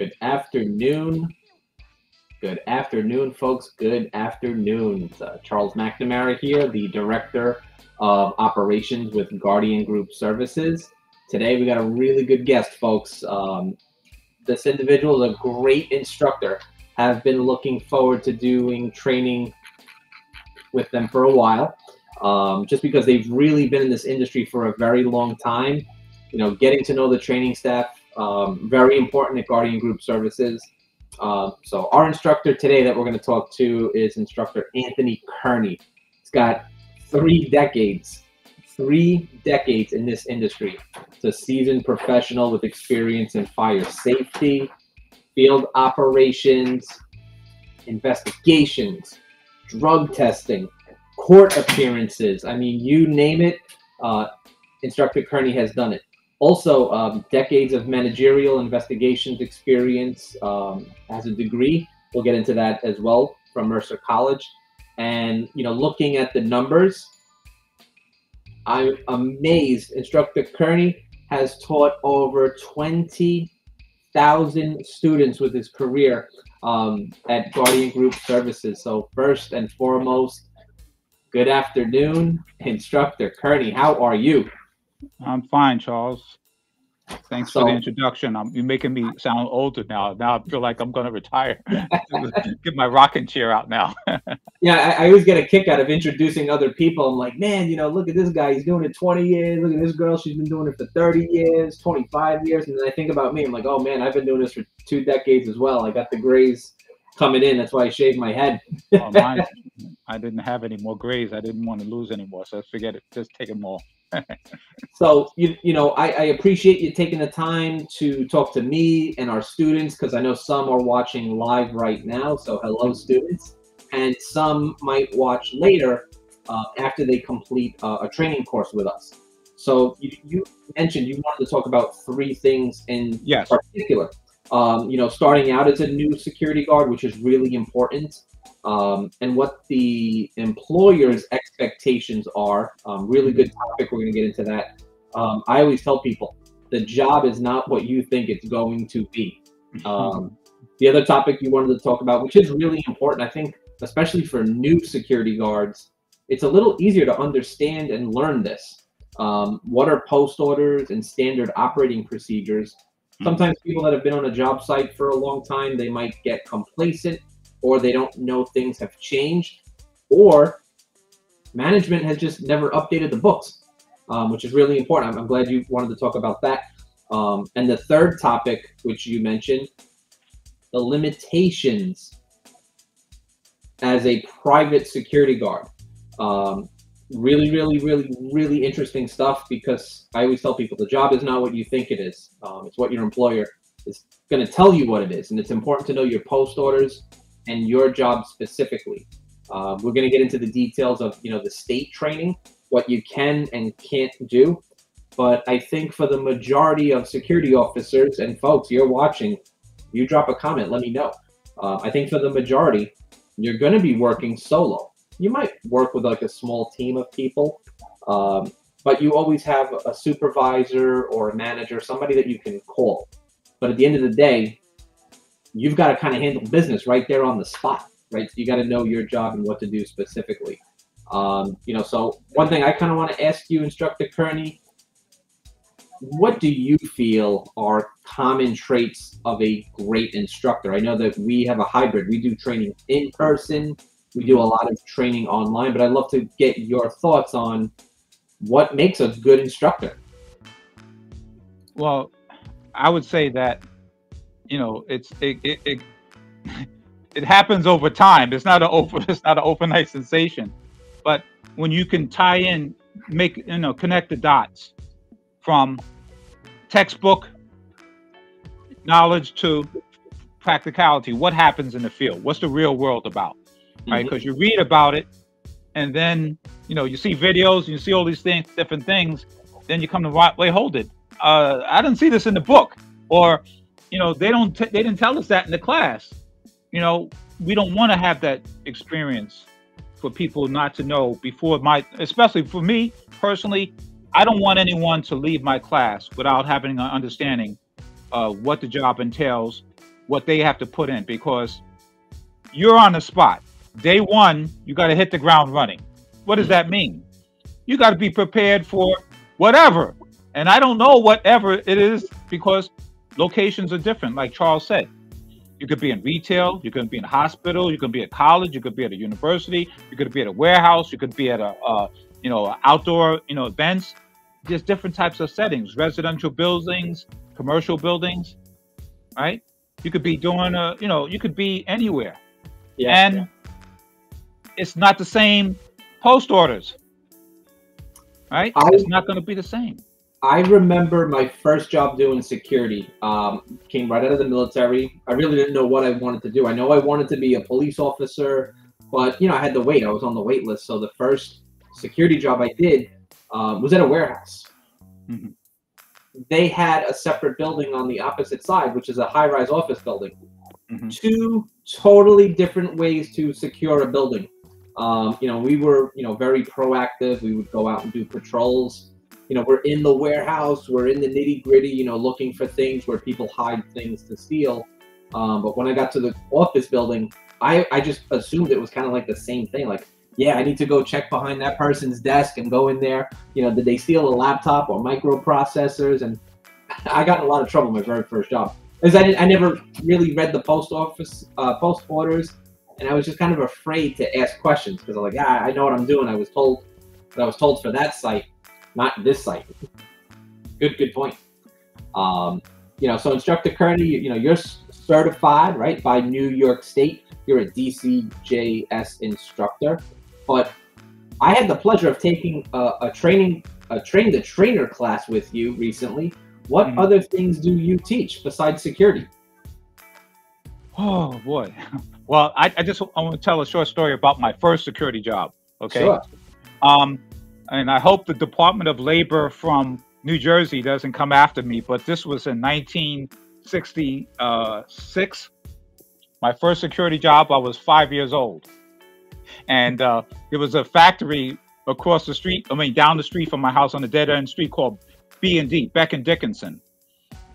Good afternoon. Good afternoon, folks. Good afternoon. Uh, Charles McNamara here, the Director of Operations with Guardian Group Services. Today, we got a really good guest, folks. Um, this individual is a great instructor. Have been looking forward to doing training with them for a while, um, just because they've really been in this industry for a very long time. You know, getting to know the training staff, um, very important at Guardian Group Services. Uh, so our instructor today that we're going to talk to is instructor Anthony Kearney. He's got three decades, three decades in this industry. He's a seasoned professional with experience in fire safety, field operations, investigations, drug testing, court appearances. I mean, you name it, uh, Instructor Kearney has done it also um, decades of managerial investigations experience um, has a degree. We'll get into that as well from mercer college. And you know looking at the numbers i'm amazed. Instructor kearney has taught over 20,000 students with his career um, at guardian group services. So first and foremost good afternoon instructor kearney. How are you I'm fine, Charles. Thanks so, for the introduction. I'm, you're making me sound older now. Now I feel like I'm going to retire. Get my rocking chair out now. yeah, I, I, always get a kick out of introducing other people. I'm like, man, you know, look at this guy. He's doing it 20 years. Look at this girl. She's been doing it for 30 years, 25 years. And then I think about me. I'm like, oh man, I've been doing this for two decades as well. I got the grays coming in. That's why I shaved my head. oh, mine, I didn't have any more grays. I didn't want to lose anymore. So forget it. Just take them all so you you know I, I appreciate you taking the time to talk to me and our students because I know some are watching live right now. So hello, students, and some might watch later uh, after they complete uh, a training course with us. So you, you mentioned you wanted to talk about three things in yes. particular. Um, you know, starting out as a new security guard, which is really important um, and what the employer's expectations are. Um, really good topic. We're going to get into that. Um, I always tell people the job is not what you think it's going to be. Um, the other topic you wanted to talk about, which is really important, I think, especially for new security guards, it's a little easier to understand and learn this. Um, what are post orders and standard operating procedures? Hmm. Sometimes people that have been on a job site for a long time, they might get complacent or they don't know things have changed, or management has just never updated the books, um, which is really important. I'm, I'm, glad you wanted to talk about that. Um, and the third topic, which you mentioned, the limitations as a private security guard. Um, really, really, really, really interesting stuff because I always tell people the job is not what you think it is. Um, it's what your employer is going to tell you what it is. And it's important to know your post orders, and your job specifically. Uh, we're going to get into the details of you know the state training, what you can and can't do. But I think for the majority of security officers and folks you're watching, you drop a comment, let me know. Uh, I think for the majority, you're going to be working solo. You might work with like a small team of people, um, but you always have a supervisor or a manager, somebody that you can call. But at the end of the day, you've got to kind of handle business right there on the spot, right? You got to know your job and what to do specifically. Um, you know, so one thing I kind of want to ask you, Instructor Kearney, what do you feel are common traits of a great instructor? I know that we have a hybrid. We do training in person, we do a lot of training online, but I'd love to get your thoughts on what makes a good instructor. Well, I would say that you know, it's it it, it, it happens over time. It's not an open it's not an overnight sensation, but when you can tie in, make you know, connect the dots from textbook knowledge to practicality. What happens in the field? What's the real world about? Right? Because mm-hmm. you read about it, and then you know you see videos, you see all these things, different things. Then you come to wait, hold it. Uh, I didn't see this in the book, or you know they don't t- they didn't tell us that in the class you know we don't want to have that experience for people not to know before my especially for me personally i don't want anyone to leave my class without having an understanding of what the job entails what they have to put in because you're on the spot. Day one, you got to hit the ground running. What does that mean? You got to be prepared for whatever. And I don't know whatever it is because locations are different, like Charles said. You could be in retail, you could be in a hospital, you could be at college, you could be at a university, you could be at a warehouse, you could be at a, uh, you know, outdoor, you know, events. There's different types of settings, residential buildings, commercial buildings, right? You could be doing a, you know, you could be anywhere. Yeah. And it's not the same post orders, right? I, it's not going to be the same. I remember my first job doing security. Um, came right out of the military. I really didn't know what I wanted to do. I know I wanted to be a police officer, but you know I had to wait. I was on the wait list. So the first security job I did um, was at a warehouse. Mm-hmm. They had a separate building on the opposite side, which is a high-rise office building. Mm-hmm. Two totally different ways to secure a building. Um, you know, we were you know very proactive. We would go out and do patrols you know, we're in the warehouse, we're in the nitty gritty, you know, looking for things where people hide things to steal. Um, but when I got to the office building, I, I just assumed it was kind of like the same thing. Like, yeah, I need to go check behind that person's desk and go in there. You know, did they steal a laptop or microprocessors? And I got in a lot of trouble my very first job because I, I never really read the post office uh, post orders, and I was just kind of afraid to ask questions because I'm like, yeah, I know what I'm doing. I was told, but I was told for that site not this site. Good, good point. Um, you know, so instructor Kearney, you, you know, you're certified, right, by New York State. You're a DCJS instructor, but I had the pleasure of taking a, a training, a train the trainer class with you recently. What mm-hmm. other things do you teach besides security? Oh boy. Well, I, I just I want to tell a short story about my first security job. Okay. Sure. Um, and I hope the Department of Labor from New Jersey doesn't come after me, but this was in 1966. My first security job, I was five years old. And uh, there was a factory across the street, I mean, down the street from my house on a dead end street called B&D, Becton Dickinson.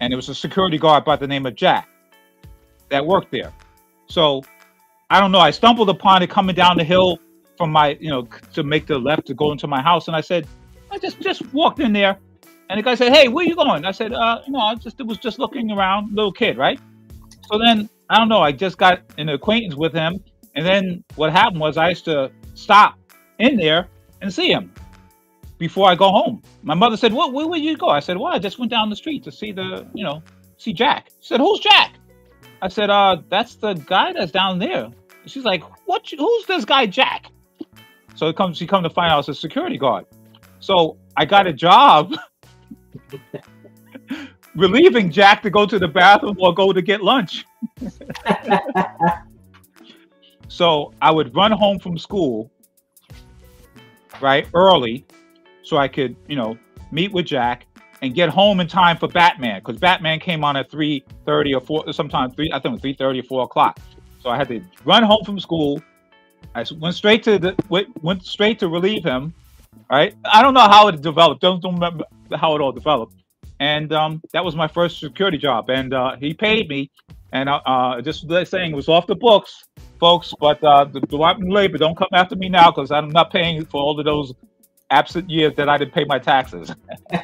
And it was a security guard by the name of Jack that worked there. So I don't know, I stumbled upon it coming down the hill from my, you know, to make the left to go into my house. And I said, I just just walked in there, and the guy said, "Hey, where you going?" I said, uh, "You know, I just it was just looking around, little kid, right?" So then I don't know. I just got an acquaintance with him, and then what happened was I used to stop in there and see him before I go home. My mother said, "What? Where, where you go?" I said, "Well, I just went down the street to see the, you know, see Jack." She said, "Who's Jack?" I said, "Uh, that's the guy that's down there." She's like, "What? Who's this guy, Jack?" So it comes, she come to find out it's a security guard. So I got a job relieving Jack to go to the bathroom or go to get lunch. so I would run home from school, right, early, so I could, you know, meet with Jack and get home in time for Batman because Batman came on at three thirty or four, sometimes three, I think three thirty or four o'clock. So I had to run home from school, I went straight to the went straight to relieve him. Right. I don't know how it developed. Don't, don't remember how it all developed. And um, that was my first security job. And uh, he paid me. And uh, uh just saying it was off the books, folks. But uh, the Department of Labor don't come after me now because I'm not paying for all of those absent years that I didn't pay my taxes. but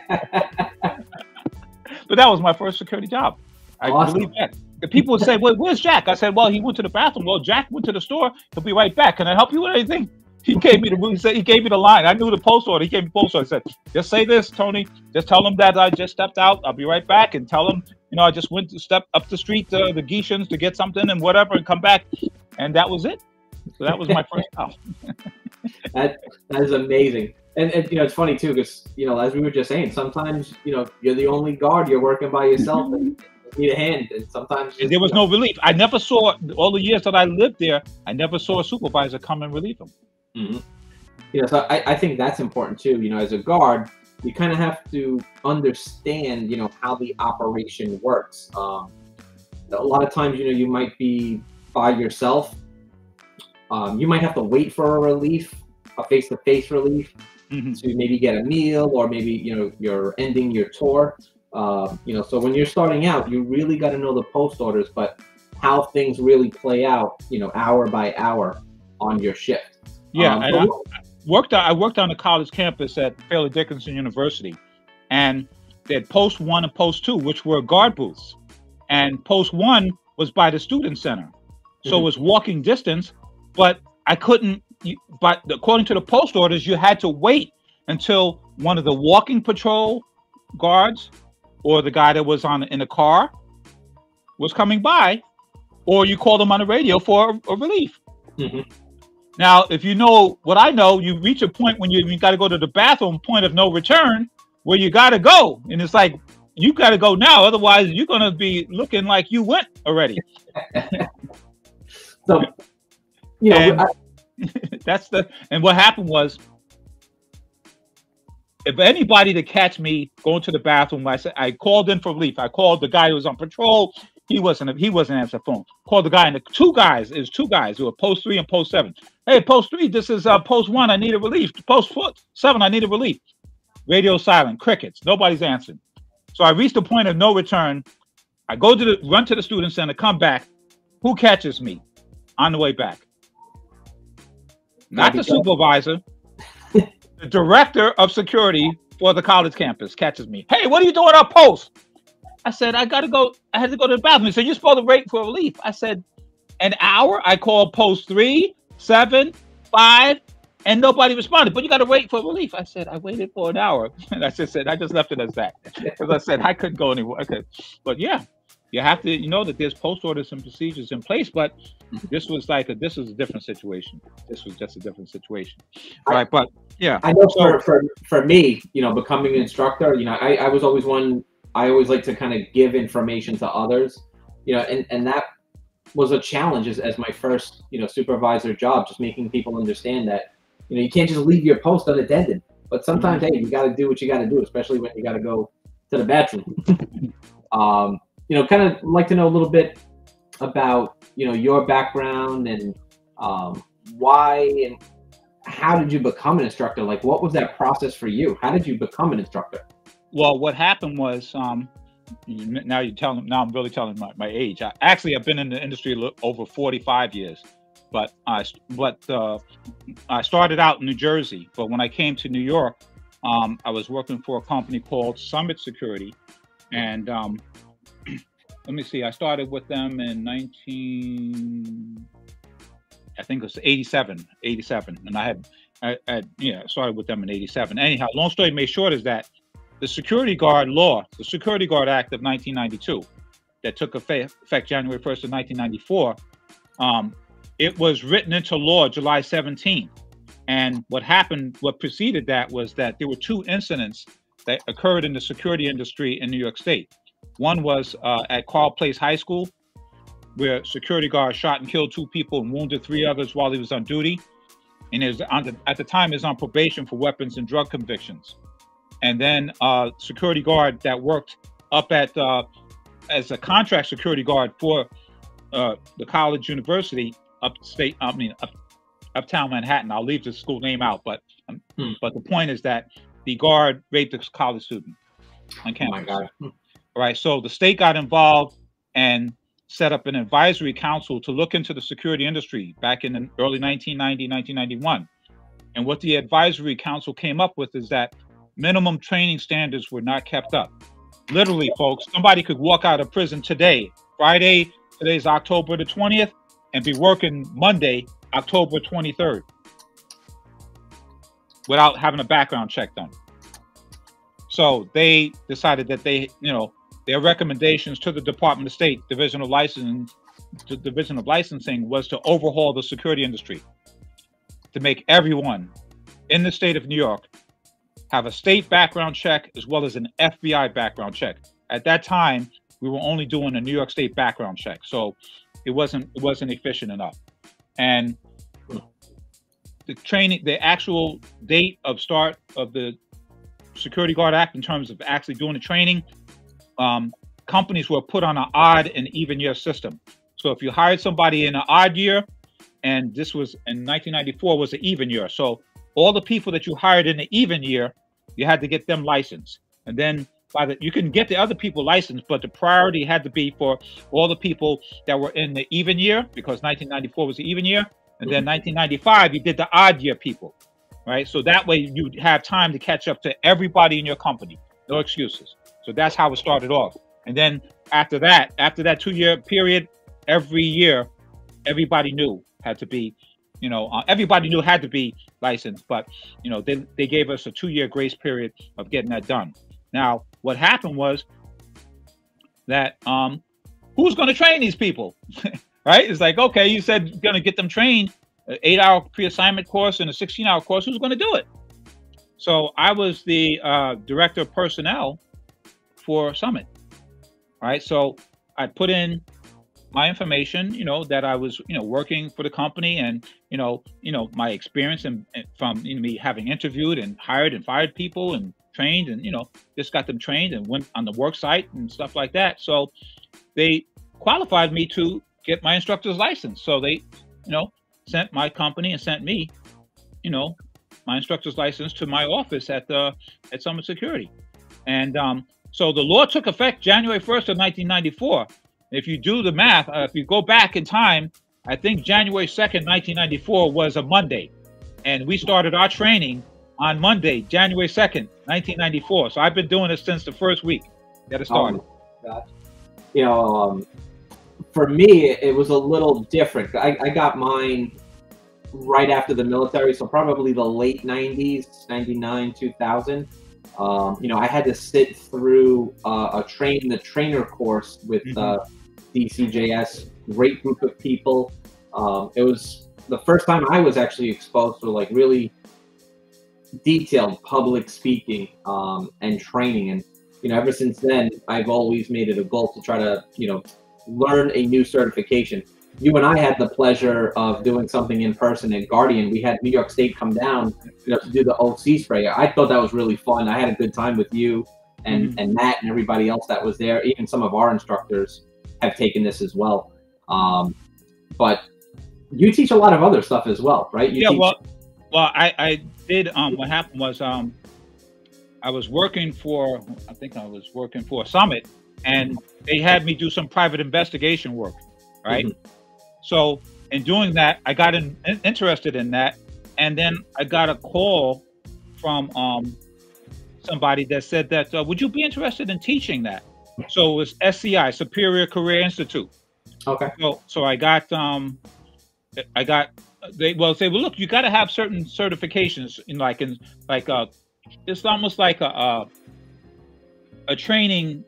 that was my first security job. I awesome. believe that. The people would say, well, where's Jack? I said, well, he went to the bathroom. Well, Jack went to the store. He'll be right back. Can I help you with anything? He gave me the he said he gave me the line. I knew the post order. He gave me the post order. I said, just say this, Tony. Just tell him that I just stepped out. I'll be right back. And tell him, you know, I just went to step up the street to the Geishans to get something and whatever and come back. And that was it. So that was my first house. that that is amazing. And, and, you know it's funny too because you know as we were just saying sometimes you know you're the only guard you're working by yourself and need a hand, and sometimes and there was no relief. I never saw all the years that I lived there. I never saw a supervisor come and relieve them. Mm-hmm. You know, so I, I think that's important too. You know, as a guard, you kind of have to understand, you know, how the operation works. Um, a lot of times, you know, you might be by yourself. Um, you might have to wait for a relief, a face-to-face relief, mm-hmm. to maybe get a meal, or maybe you know you're ending your tour. Uh, you know, so when you're starting out, you really got to know the post orders. But how things really play out, you know, hour by hour on your shift. Yeah, Um, I worked. I worked on the college campus at Fairleigh Dickinson University, and they had post one and post two, which were guard booths, and post one was by the student center, so Mhm. it was walking distance. But I couldn't. You- But according to the post orders, you had to wait until one of the walking patrol guards or the guy that was on in the car was coming by, or you called them on the radio for a, a relief. Mhm. Now, if you know what I know, you reach a point when you, you got to go to the bathroom, point of no return, where you got to go. And it's like, you got to go now. Otherwise, you're going to be looking like you went already. So, you know, And- I, That's the, and what happened was, if anybody to catch me going to the bathroom, I said, I called in for relief. I called the guy who was on patrol. He wasn't, he wasn't answering the phone. Called the guy, and the two guys, was two guys who were post three and post seven. Hey, post three, this is uh, post one. I need a relief. Post four, seven, I need a relief. Radio silent, crickets. Nobody's answering. So I reached the point of no return. I go to the run to the student center, come back. Who catches me on the way back? Not the supervisor. the director of security for the college campus catches me. Hey, what are you doing up post? I said, I gotta go. I had to go to the bathroom. So You're supposed to wait for relief. I said, An hour? I called post three, seven, five, and nobody responded. But you gotta wait for relief. I said, I waited for an hour. And I just said, I just left it as that. Because I said I couldn't go anywhere. Okay. But yeah, you have to you know that there's post orders and procedures in place, but this was like a this was a different situation. This was just a different situation. I- right. But yeah. I know So- for, for for me, you know, becoming an instructor, you know, I, I was always one. I always like to kind of give information to others, you know, and and that was a challenge as, as my first, you know, supervisor job, just making people understand that, you know, you can't just leave your post unattended. But sometimes, hey, you got to do what you got to do, especially when you got to go to the bathroom. um, you know, kind of like to know a little bit about, you know, your background and um, why and how did you become an instructor? Like, what was that process for you? How did you become an instructor? Well, what happened was, um, now you're telling, now I'm really telling my, my age. I, actually, I've been in the industry over 45 years, but I but uh, I started out in New Jersey. But when I came to New York, um, I was working for a company called Summit Security, and um, let me see, I started with them in 19, I think it was 87, 87, and I had, I, I yeah, started with them in 87. Anyhow, long story made short is that the security guard law, the Security Guard Act of 1992, that took effect, January 1st of 1994, um, it was written into law July 17. And what happened, what preceded that was that there were two incidents that occurred in the security industry in New York State. One was uh, at Carle Place High School, where security guard shot and killed two people and wounded three others while he was on duty. And it was on the, at the time, was on probation for weapons and drug convictions and then uh, security guard that worked up at uh, as a contract security guard for uh, the college university upstate. I mean, up, uptown Manhattan. I'll leave the school name out, but um, Hmm. but the point is that the guard raped a college student on Oh campus. my God. Right. So the state got involved and set up an advisory council to look into the security industry back in the early 1990, 1991. And what the advisory council came up with is that minimum training standards were not kept up. Literally, folks, somebody could walk out of prison today, Friday, today's October the 20th, and be working Monday, October 23rd, without having a background check done. So they decided that they, you know, their recommendations to the Department of State Division of Licensing, Division of Licensing, was to overhaul the security industry to make everyone in the state of New York have a state background check as well as an FBI background check. At that time, we were only doing a New York State background check, so it wasn't it wasn't efficient enough. And the training, the actual date of start of the Security Guard Act in terms of actually doing the training, um, companies were put on an odd and even year system. So if you hired somebody in an odd year, and this was in 1994 was an even year, so all the people that you hired in the even year, you had to get them licensed, and then by the you can get the other people licensed, but the priority had to be for all the people that were in the even year because 1994 was the even year, and then 1995 you did the odd year people, right? So that way you have time to catch up to everybody in your company. No excuses. So that's how it started off. And then after that, after that two year period, every year, everybody knew had to be, you know, uh, everybody knew had to be licensed. But you know, they they gave us a two year grace period of getting that done. Now, what happened was that um, who's going to train these people, right? It's like okay, you said you're going to get them trained, an eight hour pre assignment course and a 16 hour course. Who's going to do it? So I was the uh, director of personnel for Summit. Right. So I put in my information, you know, that I was, you know, working for the company and, you know, you know, my experience and, from you know, me having interviewed and hired and fired people and trained and, you know, just got them trained and went on the work site and stuff like that. So they qualified me to get my instructor's license. So they, you know, sent my company and sent me, you know, my instructor's license to my office at the at Summit Security. And um, so the law took effect January 1st of 1994. If you do the math, uh, if you go back in time, I think January 2nd, 1994 was a Monday. And we started our training on Monday, January 2nd, 1994. So I've been doing this since the first week that it started. Oh, you know, um, for me, it was a little different. I, I got mine right after the military, so probably the late 90s, 99, 2000. Um, you know, I had to sit through uh, a train the trainer course with mm-hmm. uh, DCJS. Great group of people. Um, it was the first time I was actually exposed to like really detailed public speaking um, and training. And you know, ever since then, I've always made it a goal to try to you know learn a new certification you and I had the pleasure of doing something in person at Guardian. We had New York State come down, you know, to do the OC spray. I thought that was really fun. I had a good time with you and mm-hmm. and Matt and everybody else that was there. Even some of our instructors have taken this as well. Um, but you teach a lot of other stuff as well, right? You yeah. Teach- well, well, I I did. Um, what happened was um, I was working for I think I was working for a summit, and they had me do some private investigation work, right? Mm-hmm so in doing that, I got in, in, interested in that, and then I got a call from um, somebody that said that uh, would you be interested in teaching that? So it was SCI, Superior Career Institute. Okay. So so I got um, I got they well say well look you got to have certain certifications in like in like uh it's almost like a a, a training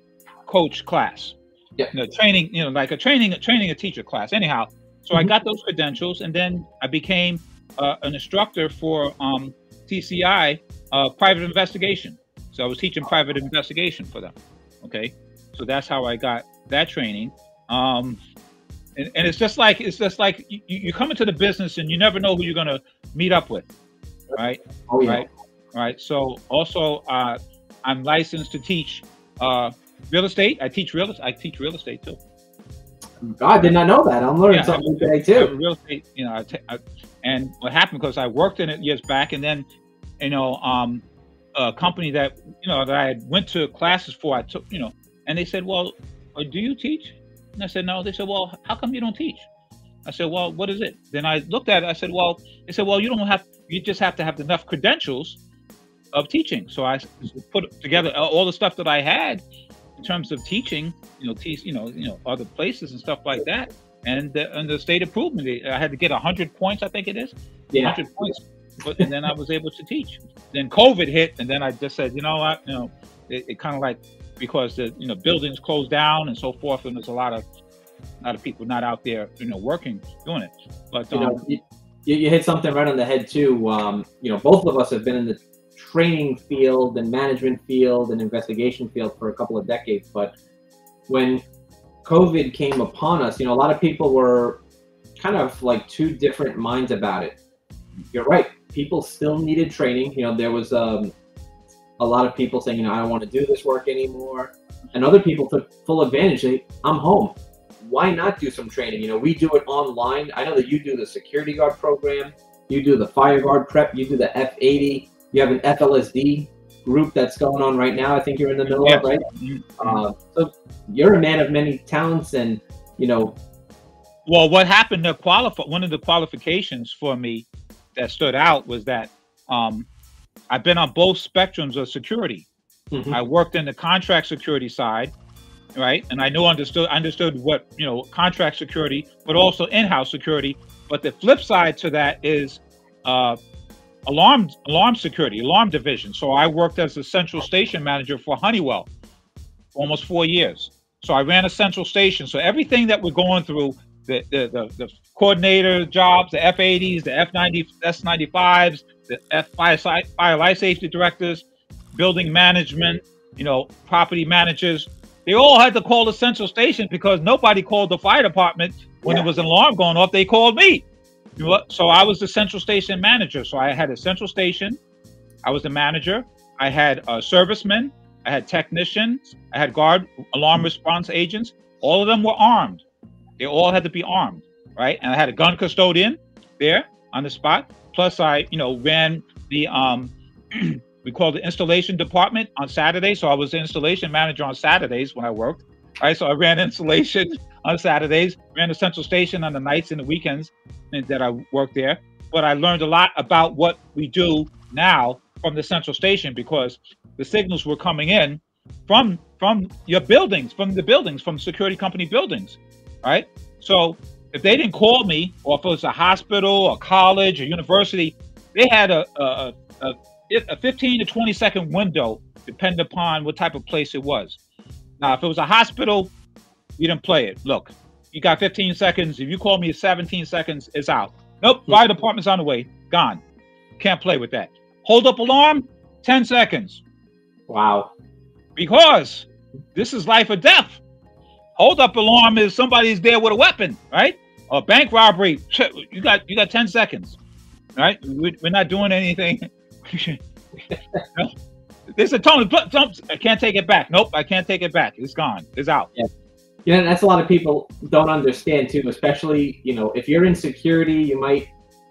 coach class. Yeah. You know, training, you know, like a training, training a teacher class. Anyhow, so I mm-hmm. got those credentials, and then I became uh, an instructor for um, TCI uh, private investigation. So I was teaching private investigation for them. Okay, so that's how I got that training. Um, and, and it's just like it's just like you, you come into the business and you never know who you're going to meet up with, right? Oh yeah. Right. Right. So also, uh, I'm licensed to teach uh, real estate. I teach real. I teach real estate too. I did not know that. I'm learning yeah, something today too. Real estate, you know, and what happened because I worked in it years back, and then, you know, um, a company that you know that I had went to classes for, I took, you know, and they said, "Well, uh, do you teach?" And I said, "No." They said, "Well, how come you don't teach?" I said, "Well, what is it?" Then I looked at it. I said, "Well," they said, "Well, you don't have. You just have to have enough credentials of teaching." So I put together all the stuff that I had terms of teaching, you know, teach, you know, you know, other places and stuff like that. And the, and the state approved me. I had to get hundred points, I think it is. Yeah. Hundred points. But and then I was able to teach. Then COVID hit, and then I just said, you know what, you know, it, it kind of like because the you know buildings closed down and so forth, and there's a lot of a lot of people not out there, you know, working doing it. But you know, um, you, you, hit something right on the head too. Um, you know, both of us have been in the training field and management field and investigation field for a couple of decades. But when COVID came upon us, you know, a lot of people were kind of like two different minds about it. You're right. People still needed training. You know, there was um, a lot of people saying, you know, I don't want to do this work anymore. And other people took full advantage. I'm home. Why not do some training? You know, we do it online. I know that you do the security guard program, you do the fire guard prep, you do the F80 you have an FLSD group that's going on right now. I think you're in the middle yes. of, right? Mm-hmm. Uh, so you're a man of many talents, and you know. Well, what happened to qualify? One of the qualifications for me that stood out was that um, I've been on both spectrums of security. Mm-hmm. I worked in the contract security side, right? And I know understood understood what you know contract security, but also in-house security. But the flip side to that is uh, alarm alarm security, alarm division. So I worked as a central station manager for Honeywell for almost four years. So I ran a central station. So everything that we're going through, the the the, the coordinator jobs, the F80s, the F90 S95s, the F fire, fire life safety directors, building management, you know, property managers, they all had to call the central station because nobody called the fire department when yeah. there was an alarm going off. They called me. So I was the central station manager. So I had a central station. I was the manager. I had uh, servicemen. I had technicians. I had guard alarm response agents. All of them were armed. They all had to be armed, right? And I had a gun custodian there on the spot. Plus, I, you know, ran the um, we called the installation department on Saturday. So I was the installation manager on Saturdays when I worked. Right. So I ran installation on Saturdays, ran the central station on the nights and the weekends that I worked there. But I learned a lot about what we do now from the central station because the signals were coming in from from your buildings, from the buildings, from security company buildings. Right. So if they didn't call me, or if it was a hospital, a college, a university, they had a, a, a a 15 to 20 second window, depending upon what type of place it was. Now, if it was a hospital, you didn't play it. Look, you got 15 seconds. If you call me 17 seconds, it's out. Nope, hmm. fire department's on the way. Gone. Can't play with that. Hold up alarm, 10 seconds. Wow. Because this is life or death. Hold up alarm is somebody's there with a weapon, right? A bank robbery. You got you got 10 seconds. Right? We're not doing anything There's a Tony. I can't take it back. Nope, I can't take it back. It's gone. It's out. Yeah. You know, that's a lot of people don't understand too, especially, you know, if you're in security, you might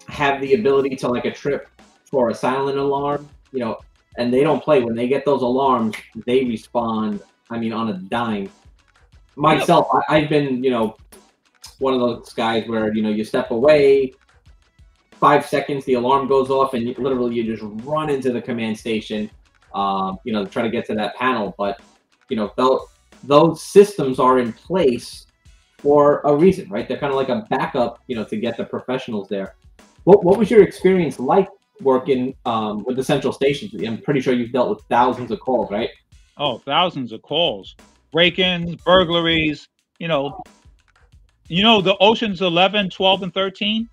have the ability to like a trip for a silent alarm, you know, and they don't play. When they get those alarms, they respond, I mean, on a dime. Myself, I, I've been, you know, one of those guys where, you know, you step away, five seconds, the alarm goes off, and you, literally you just run into the command station, um, you know, to try to get to that panel. But you know, those those systems are in place for a reason, right? They're kind of like a backup, you know, to get the professionals there. What what was your experience like working um, with the central stations? I'm pretty sure you've dealt with thousands of calls, right? Oh, thousands of calls, break-ins, burglaries. You know, you know the Ocean's 11, 12, and 13.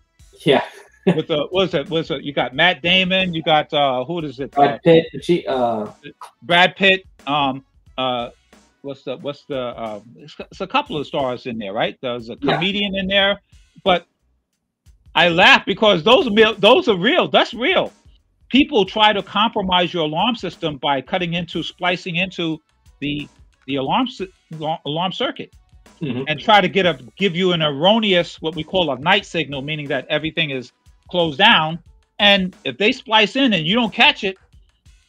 Yeah with the what's it? What's it? You got Matt Damon. You got uh who is it? Brad Pitt. She, uh, Brad Pitt. Um. Uh. What's the What's the? Uh, it's, it's a couple of stars in there, right? There's a comedian yeah. in there, but I laugh because those are those are real. That's real. People try to compromise your alarm system by cutting into, splicing into the the alarm alarm circuit. Mm-hmm. and try to get a give you an erroneous what we call a night signal meaning that everything is closed down. And if they splice in and you don't catch it,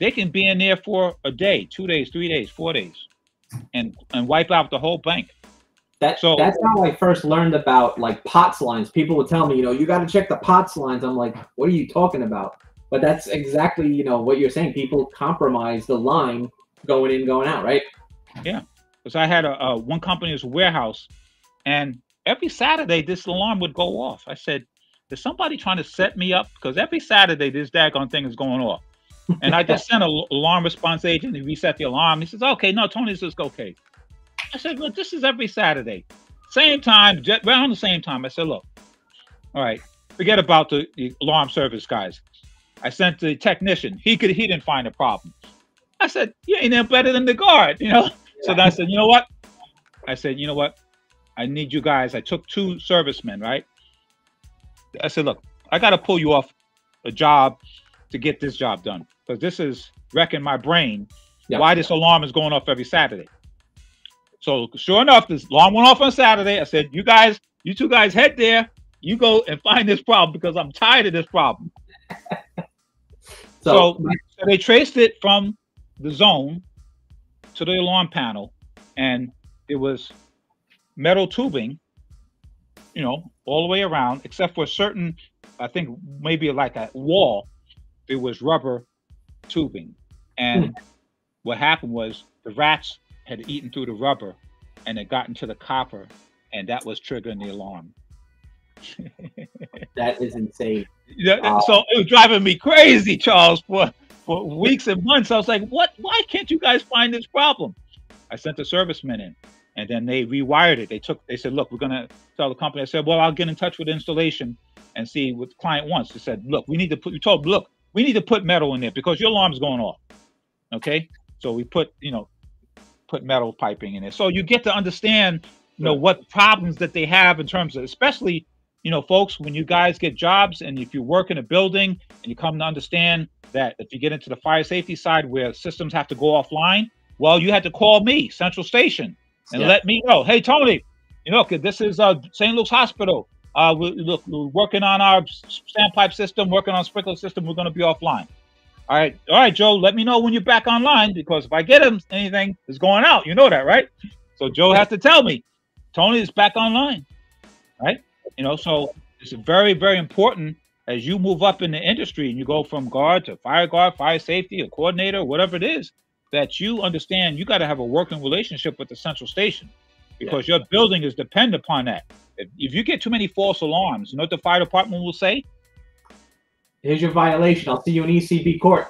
they can be in there for a day, two days, three days, four days, and and wipe out the whole bank. That, so that's how I first learned about like POTS lines. People would tell me, you know, you got to check the POTS lines. I'm like, what are you talking about? But that's exactly, you know, what you're saying. People compromise the line going in, going out, right? Yeah. Because I had a, a one company's warehouse, and every Saturday this alarm would go off. I said, is somebody trying to set me up? Because every Saturday this daggone thing is going off. And I just sent an alarm response agent to reset the alarm. He says, okay, no, Tony says, okay. I said, look, this is every Saturday. Same time, around the same time. I said, look, all right, forget about the, the alarm service guys. I sent the technician. He could he didn't find a problem. I said, you ain't no better than the guard, you know? So then I said, you know what? I said, you know what? I need you guys. I took two servicemen, right? I said, look, I got to pull you off a job to get this job done because this is wrecking my brain. Why this alarm is going off every Saturday? So sure enough, this alarm went off on Saturday. I said, you guys, you two guys head there. You go and find this problem because I'm tired of this problem. so, so, so they traced it from the zone to the alarm panel, and it was metal tubing, you know, all the way around, except for a certain, I think maybe like a wall, it was rubber tubing. And hmm. what happened was the rats had eaten through the rubber and it got into the copper, and that was triggering the alarm. that is insane. Yeah, so it was driving me crazy, Charles, for for weeks and months. I was like, "What? Why can't you guys find this problem?" I sent the servicemen in, and then they rewired it. They took. They said, "Look, we're gonna tell the company." I said, "Well, I'll get in touch with installation and see what the client wants." They said, "Look, we need to put." You told, "Look, we need to put metal in there because your alarm's going off." Okay, so we put, you know, put metal piping in there. So you get to understand, you know, what problems that they have in terms of, especially you know, folks, when you guys get jobs and if you work in a building and you come to understand that if you get into the fire safety side where systems have to go offline, well, you had to call me, Central Station, and yeah. let me know. Hey, Tony, you know, this is uh, St. Luke's Hospital. Uh, we, look, we're working on our standpipe system, working on sprinkler system. We're going to be offline. All right, all right, Joe. Let me know when you're back online because if I get him anything, is going out. You know that, right? So Joe has to tell me, Tony is back online, right? You know, so it's very, very important as you move up in the industry and you go from guard to fire guard, fire safety, a coordinator, whatever it is, that you understand you got to have a working relationship with the central station because yeah. your building is dependent upon that. If, if you get too many false alarms, you know what the fire department will say? Here's your violation. I'll see you in ECB court.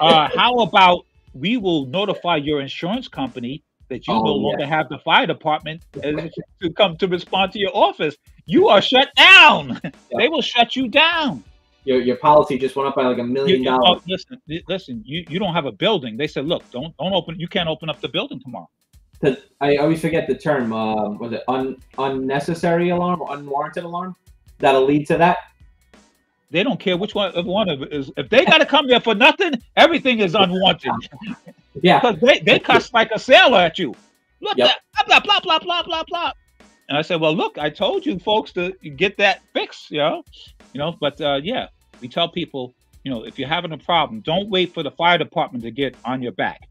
uh, how about we will notify your insurance company that you oh, no longer yeah. have the fire department to come to respond to your office, you are shut down. Yeah. They will shut you down. Your, your policy just went up by like a million dollars. Oh, listen, listen. You, you don't have a building. They said, look, don't don't open. You can't open up the building tomorrow. I always forget the term. Uh, was it un, unnecessary alarm or unwarranted alarm? That'll lead to that. They don't care which one, of one of it is. If they got to come there for nothing, everything is unwanted. Yeah. Because they, they cuss like a sailor at you. Look, yep. blah, blah, blah, blah, blah, blah, And I said, well, look, I told you folks to get that fixed, you know? You know, but uh, yeah, we tell people, you know, if you're having a problem, don't wait for the fire department to get on your back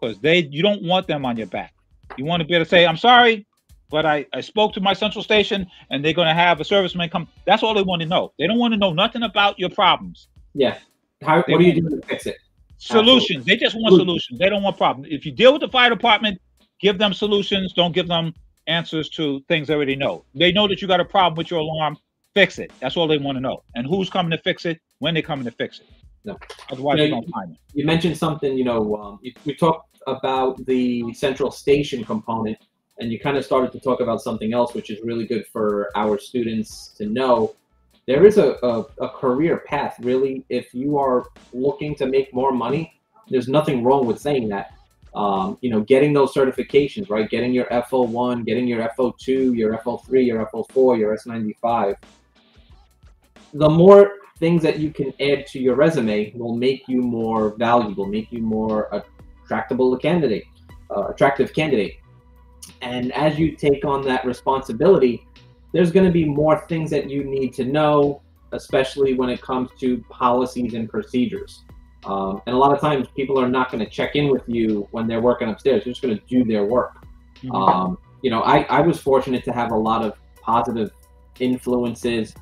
because they you don't want them on your back. You want to be able to say, I'm sorry, but I, I spoke to my central station and they're going to have a serviceman come. That's all they want to know. They don't want to know nothing about your problems. Yeah. How, what do you do to fix it? Solutions. Absolutely. They just want solutions. They don't want problems. If you deal with the fire department, give them solutions. Don't give them answers to things they already know. They know that you got a problem with your alarm. Fix it. That's all they want to know. And who's coming to fix it? When they're coming to fix it. No. Otherwise, you, know, it. You mentioned something. You know, um, you, we talked about the central station component, and you kind of started to talk about something else, which is really good for our students to know there is a, a, a, career path really if you are looking to make more money there's nothing wrong with saying that um, you know getting those certifications right getting your fo1 getting your fo2 your fo3 your fo4 your s95 the more things that you can add to your resume will make you more valuable make you more attractable candidate uh, attractive candidate and as you take on that responsibility there's going to be more things that you need to know, especially when it comes to policies and procedures. Um, and a lot of times people are not going to check in with you when they're working upstairs. They're just going to do their work. Mm-hmm. Um, you know, I, I was fortunate to have a lot of positive influences,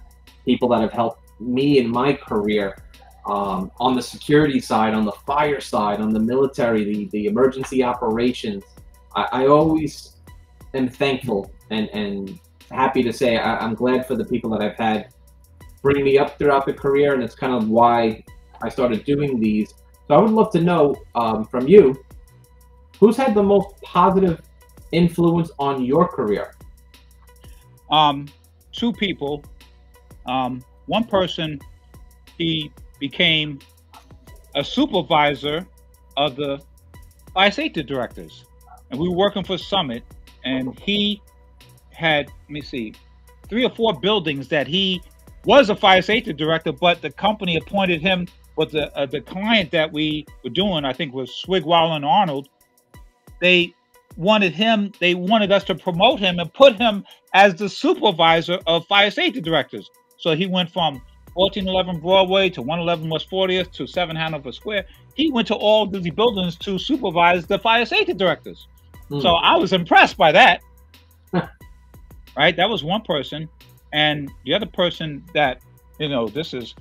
people that have helped me in my career um, on the security side, on the fire side, on the military, the, the emergency operations. I, I always am thankful and, and happy to say I, am glad for the people that I've had bring me up throughout the career, and it's kind of why I started doing these. So I would love to know um, from you who's had the most positive influence on your career. Um, two people. Um, one person, he became a supervisor of the fire safety directors, and we were working for Summit, and he had, let me see, three or four buildings that he was a fire safety director, but the company appointed him. But the uh, the client that we were doing, I think, was Swigwell and Arnold. They wanted him. They wanted us to promote him and put him as the supervisor of fire safety directors. So he went from 1411 Broadway to 111 West 40th to 7 Hanover Square. He went to all these buildings to supervise the fire safety directors. Mm. So I was impressed by that. right? That was one person. And the other person that, you know, this is,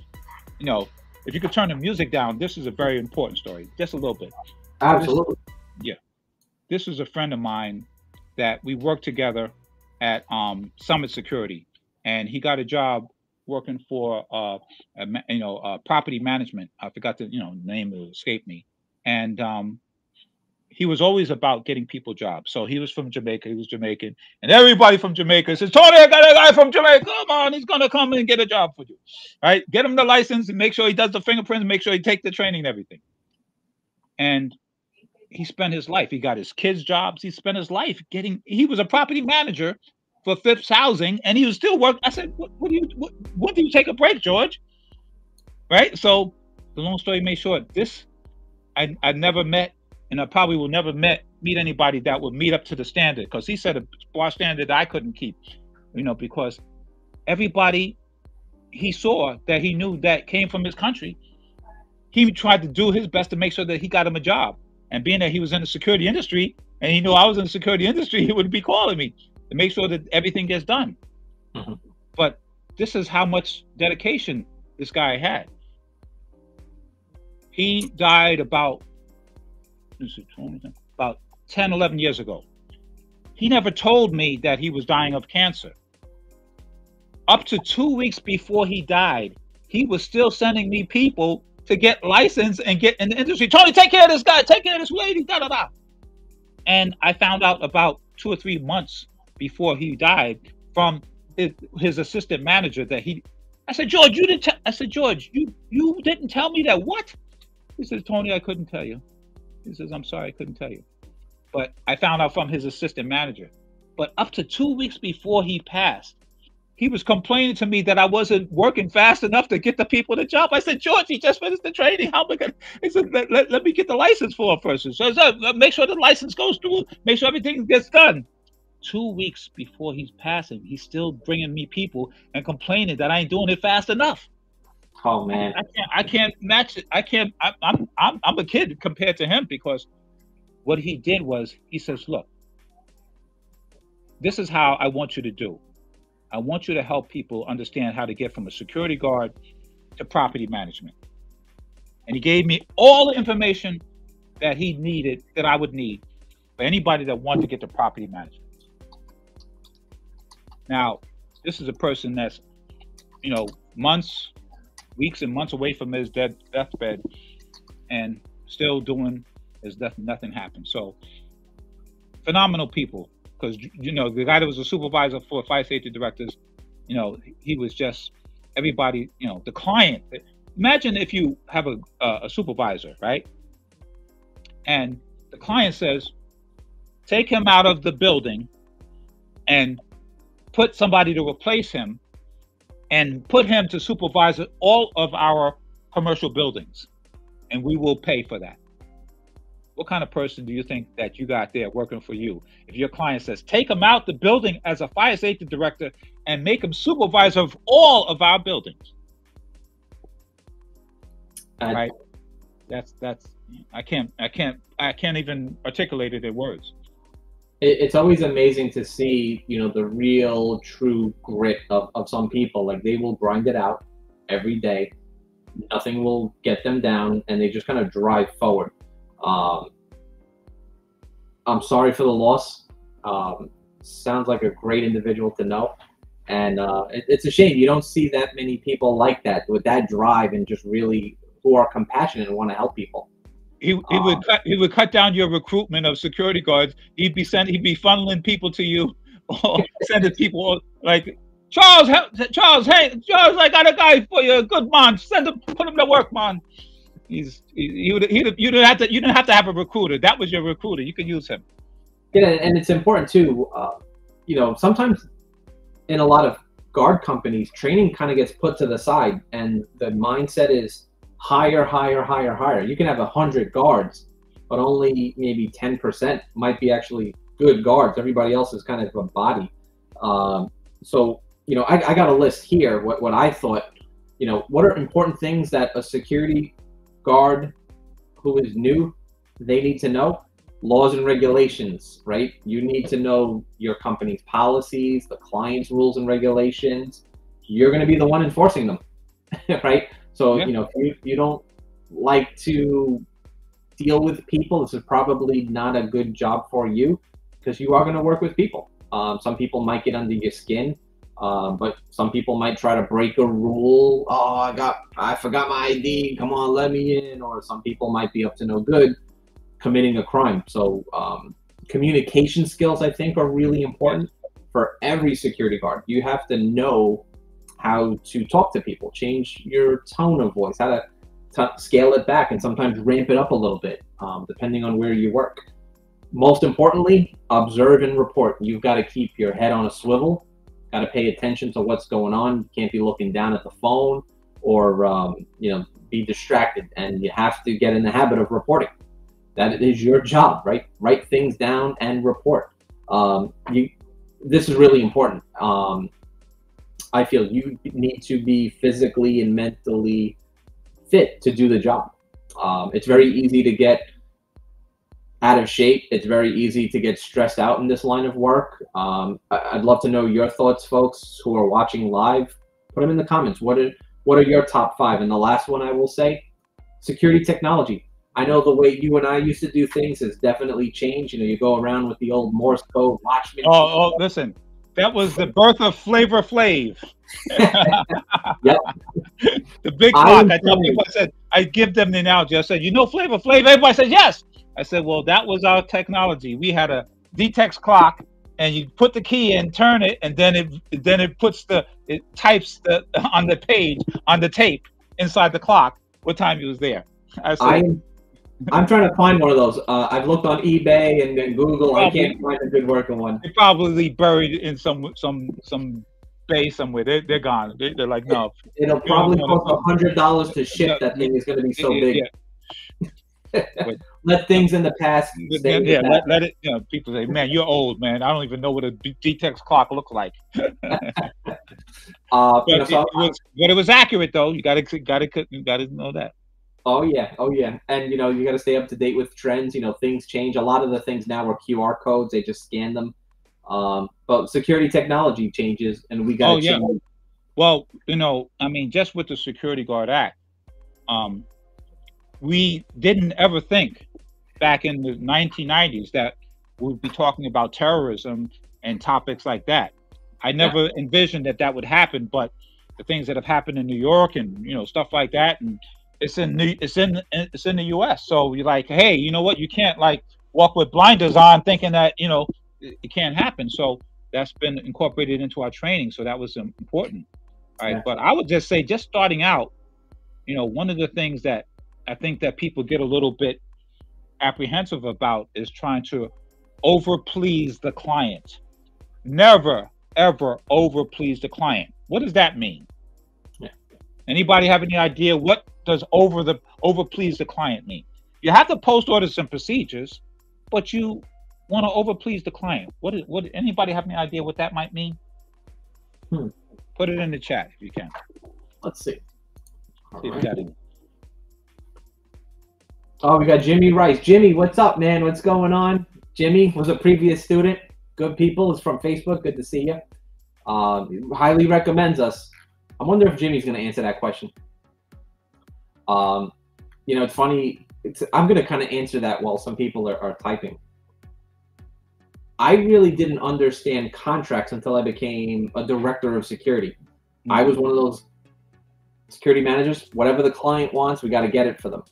you know, if you could turn the music down, this is a very important story. Just a little bit. Absolutely. This, yeah. This is a friend of mine that we worked together at um, Summit Security, and he got a job working for uh, you know uh, property management. I forgot the you know name it escaped me, and um, he was always about getting people jobs. So he was from Jamaica. He was Jamaican, and everybody from Jamaica says, "Tony, I got a guy from Jamaica. Come on, he's gonna come and get a job for you, right? Get him the license and make sure he does the fingerprints, make sure he take the training and everything." And he spent his life. He got his kids jobs. He spent his life getting. He was a property manager for Phipps Housing, and he was still working. I said, "What, what do you? What, when do you take a break, George?" Right. So, the long story made short, this I I never met, and I probably will never met meet anybody that would meet up to the standard because he set a bar standard I couldn't keep. You know, because everybody he saw that he knew that came from his country, he tried to do his best to make sure that he got him a job. And being that he was in the security industry and he knew I was in the security industry, he would be calling me to make sure that everything gets done. Mm-hmm. But this is how much dedication this guy had. He died about about 10, 11 years ago. He never told me that he was dying of cancer. Up to two weeks before he died, he was still sending me people to get licensed and get in the industry. Tony, take care of this guy, take care of this lady, da da da. And I found out about two or three months before he died from his, his assistant manager that he. I said, George, you didn't. Tell, I said, George, you you didn't tell me that. What? He says, Tony, I couldn't tell you. He says, I'm sorry, I couldn't tell you. But I found out from his assistant manager. But up to two weeks before he passed, he was complaining to me that I wasn't working fast enough to get the people the job. I said, George, he just finished the training. How am I gonna? He said, let, let, let me get the license for first. So, so oh, make sure the license goes through. Make sure everything gets done. Two weeks before he's passing, he's still bringing me people and complaining that I ain't doing it fast enough. Oh man, I can't. I can't match it. I can't. I, I'm. I'm. I'm a kid compared to him because what he did was he says, look, this is how I want you to do. I want you to help people understand how to get from a security guard to property management. And he gave me all the information that he needed, that I would need for anybody that wanted to get to property management. Now, this is a person that's, you know, months, weeks, and months away from his dead deathbed, and still doing as death, nothing happened. So, phenomenal people because you know the guy that was a supervisor for fire safety directors, you know, he was just everybody. You know, the client. Imagine if you have a a supervisor, right? And the client says, take him out of the building and put somebody to replace him and put him to supervise all of our commercial buildings and we will pay for that what kind of person do you think that you got there working for you? If your client says, take him out the building as a fire safety director and make him supervisor of all of our buildings. right? That's that's I can't I can't I can't even articulate it in words. It's always amazing to see, you know, the real true grit of, of some people. Like they will grind it out every day. Nothing will get them down and they just kind of drive forward um, I'm sorry for the loss. Um, sounds like a great individual to know. And uh, it, it's a shame you don't see that many people like that with that drive and just really who are compassionate and want to help people. He, he um, would cut he would cut down your recruitment of security guards. He'd be sending he'd be funneling people to you, or sending people like Charles Charles hey Charles I got a guy for you good man send him put him to work man. He's he, would he you didn't have to you didn't have to have a recruiter. That was your recruiter. You could use him. Yeah, and it's important too. Uh, you know, sometimes in a lot of guard companies, training kind of gets put to the side, and the mindset is higher, higher, higher, higher. You can have a hundred guards, but only maybe ten percent might be actually good guards. Everybody else is kind of a body. Um, so you know, I, I got a list here. What what I thought you know, what are important things that a security guard who is new they need to know? Laws and regulations, right? You need to know your company's policies, the client's rules and regulations. You're going to be the one enforcing them, right? So, yeah. you know, if you, you don't like to deal with people, this is probably not a good job for you because you are going to work with people. Um, some people might get under your skin, um, but some people might try to break a rule. Oh, I got, I forgot my ID. Come on, let me in. Or some people might be up to no good, committing a crime. So um, communication skills, I think, are really important for every security guard. You have to know how to talk to people, change your tone of voice, how to t- scale it back, and sometimes ramp it up a little bit, um, depending on where you work. Most importantly, observe and report. You've got to keep your head on a swivel got to pay attention to what's going on. You can't be looking down at the phone or um, you know be distracted, and you have to get in the habit of reporting. That is your job, right? Write things down and report. Um, you, this is really important. Um, I feel you need to be physically and mentally fit to do the job. Um, it's very easy to get out of shape. It's very easy to get stressed out in this line of work. Um, I'd love to know your thoughts, folks who are watching live. Put them in the comments. What are what are your top five? And the last one I will say, security technology. I know the way you and I used to do things has definitely changed. You know, you go around with the old Morse code watchman. Oh, oh, listen, that was the birth of Flavor Flav. yep. the big clock. I tell people, I said, I give them the analogy. I said, you know, Flavor Flav. Everybody said yes. I said, well, that was our technology. We had a Detex clock, and you put the key in, turn it, and then it then it puts the it types the on the page on the tape inside the clock what time he was there. I said, I'm, I'm trying to find one of those. Uh, I've looked on eBay and, then Google. Probably, I can't find a good working one. They're probably buried in some some some bay somewhere. They're, they're gone. They, are like no. It'll probably cost a hundred dollars to ship. That thing is going to be so big. Yeah let things in the past. yeah, yeah let, let, it. You know, people say, "Man, you're old, man. I don't even know what a Detex clock looks like." uh, but, so it was, but it was accurate, though. You got to, got to, you got to know that. Oh yeah, oh yeah, and you know you got to stay up to date with trends. You know things change. A lot of the things now are QR codes. They just scan them. Um, but security technology changes, and we got. Oh yeah. Change. Well, you know, I mean, just with the Security Guard Act, um, we didn't ever think back in the 1990s that we'd be talking about terrorism and topics like that. I never yeah. envisioned that that would happen, but the things that have happened in New York and you know stuff like that, and it's in the it's in it's in the U.S. So you're like, hey, you know what? You can't like walk with blinders on, thinking that you know it can't happen. So that's been incorporated into our training. So that was important. All right, yeah. but I would just say, just starting out, you know, one of the things that I think that people get a little bit apprehensive about is trying to over please the client. Never, ever over please the client. What does that mean? Anybody have any idea what does over the over please the client mean? You have to post orders and procedures, but you want to over please the client. What is what anybody have any idea what that might mean? Hmm. Put it in the chat if you can. Let's see. see right. Oh, we got Jimmy Rice. Jimmy, what's up, man? What's going on? Jimmy was a previous student. Good people. It's from Facebook. Good to see you. Um, highly recommends us. I wonder if Jimmy's going to answer that question. Um, you know, it's funny. It's, I'm going to kind of answer that while some people are, are typing. I really didn't understand contracts until I became a director of security. Mm-hmm. I was one of those security managers. Whatever the client wants, we got to get it for them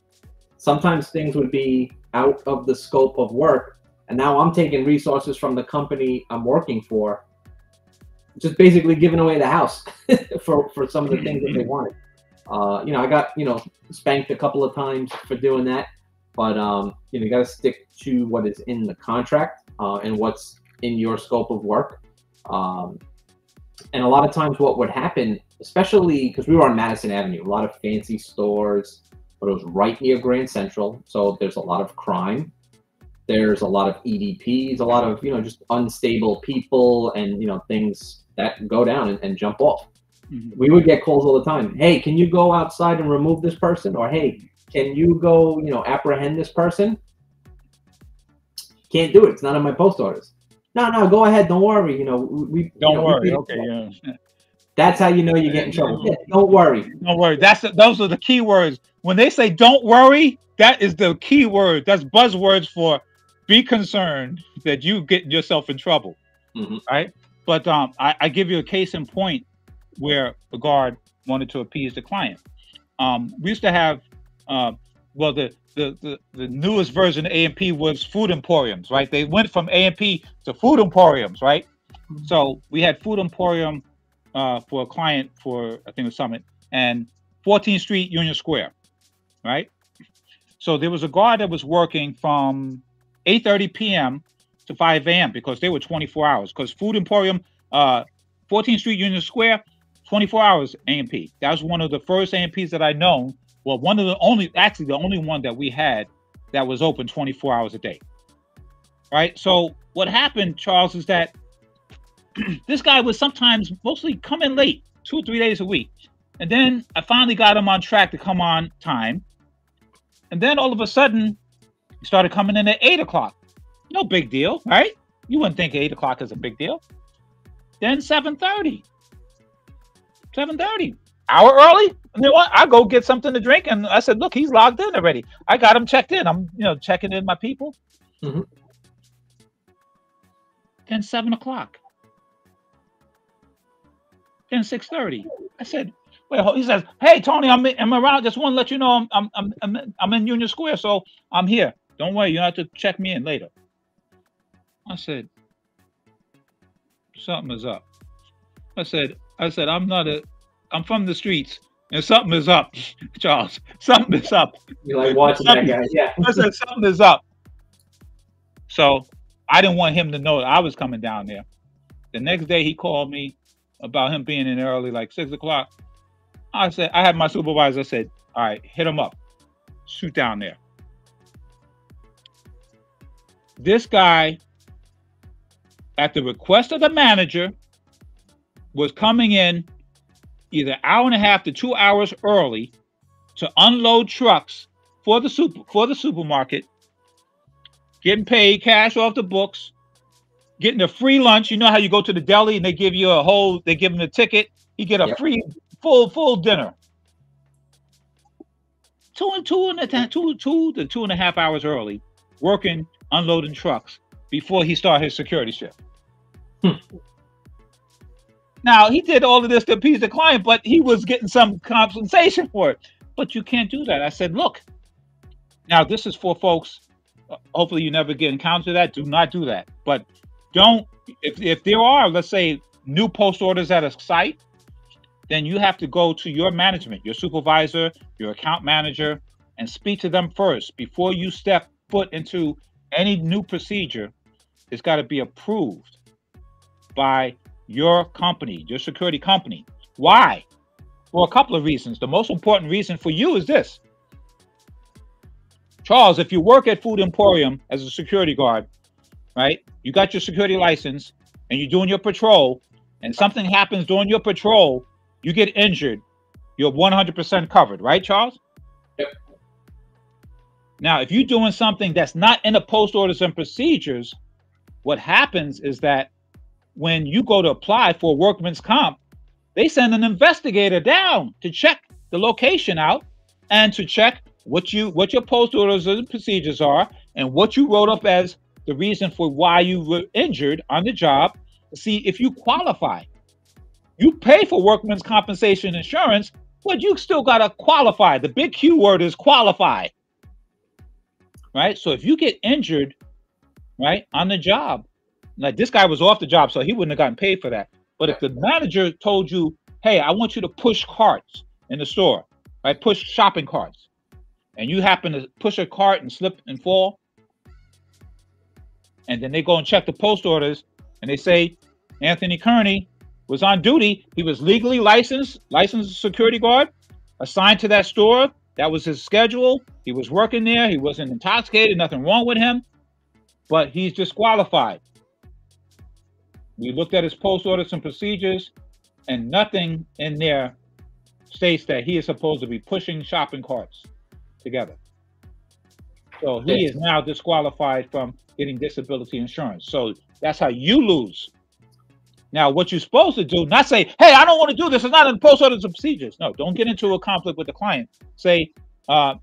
sometimes things would be out of the scope of work and now i'm taking resources from the company i'm working for just basically giving away the house for for some of the things that they wanted uh, you know i got you know spanked a couple of times for doing that but um, you know you got to stick to what is in the contract uh, and what's in your scope of work um, and a lot of times what would happen especially because we were on madison avenue a lot of fancy stores but it was right near Grand Central. So there's a lot of crime. There's a lot of EDPs, a lot of, you know, just unstable people and, you know, things that go down and, and jump off. Mm-hmm. We would get calls all the time. Hey, can you go outside and remove this person? Or hey, can you go, you know, apprehend this person? Can't do it. It's not on my post orders. No, no, go ahead. Don't worry. You know, we don't you know, worry. We, okay, yeah. That's how you know you get in trouble. Yeah, don't worry. Don't worry. That's the, those are the key words. When they say "don't worry," that is the key word. That's buzzwords for be concerned that you get yourself in trouble. Mm-hmm. Right. But um, I, I, give you a case in point where a guard wanted to appease the client. Um, we used to have, uh, well, the, the, the, the newest version of A&P was food emporiums, right? They went from A&P to food emporiums, right? Mm-hmm. So we had food emporium uh, for a client for, I think, a summit, and 14th Street, Union Square, right? So there was a guard that was working from 8.30 p.m. to 5 a.m. because they were 24 hours. Because Food Emporium, uh, 14th Street, Union Square, 24 hours A&P. That was one of the first A&Ps that I know. Well, one of the only, actually the only one that we had that was open 24 hours a day. Right. So what happened, Charles, is that this guy would sometimes mostly come in late, two or three days a week. And then I finally got him on track to come on time. And then all of a sudden, he started coming in at eight o'clock. No big deal, right? You wouldn't think eight o'clock is a big deal. Then 7:30. 7:30. Hour early. You know what? I go get something to drink, and I said, "Look, he's logged in already. I got him checked in. I'm, you know, checking in my people." Mm-hmm. Then seven o'clock. Then six thirty. I said, "Well," he says, "Hey, Tony, I'm I'm around. Just want to let you know I'm I'm I'm I'm in Union Square, so I'm here. Don't worry, you have to check me in later." I said, "Something is up." I said, "I said I'm not a I'm from the streets, and something is up, Charles. Something is up. You like watching something, that guy? Yeah. I said something is up. So I didn't want him to know that I was coming down there. The next day he called me about him being in early, like six o'clock. I said, I had my supervisor. I said, all right, hit him up, shoot down there. This guy, at the request of the manager, was coming in either hour and a half to two hours early to unload trucks for the super for the supermarket, getting paid cash off the books, getting a free lunch. You know how you go to the deli and they give you a whole, they give him a ticket. You get a yep. free full full dinner. Two and two and a two two to two and a half hours early, working unloading trucks before he started his security shift. Hmm. Now he did all of this to appease the client, but he was getting some compensation for it. But you can't do that. I said, look, now this is for folks. Uh, hopefully, you never get encounter that. Do not do that. But don't if if there are, let's say, new post orders at a site, then you have to go to your management, your supervisor, your account manager, and speak to them first before you step foot into any new procedure. It's got to be approved by your company, your security company. Why? For a couple of reasons. The most important reason for you is this. Charles, if you work at Food Emporium as a security guard, right? You got your security license and you're doing your patrol, and something happens during your patrol, you get injured, you're 100% covered, right, Charles? Yep. Now, if you're doing something that's not in the post orders and procedures, what happens is that when you go to apply for workman's comp, they send an investigator down to check the location out and to check what you what your post orders and procedures are and what you wrote up as the reason for why you were injured on the job see if you qualify. You pay for workman's compensation insurance, but you still got to qualify. The big Q word is qualify. Right? So if you get injured, right, on the job, like this guy was off the job, so he wouldn't have gotten paid for that. But if the manager told you, "Hey, I want you to push carts in the store, right? Push shopping carts," and you happen to push a cart and slip and fall, and then they go and check the post orders, and they say Anthony Kearney was on duty. He was legally licensed, licensed security guard, assigned to that store. That was his schedule. He was working there. He wasn't intoxicated. Nothing wrong with him, but he's disqualified. We looked at his post orders and procedures. and nothing in there states that he is supposed to be pushing shopping carts together. So he is now disqualified from getting disability insurance. So that's how you lose. Now, what you're supposed to do, not say, hey, I don't want to do this. It's not in post orders and procedures. No, don't get into a conflict with the client. Say, uh,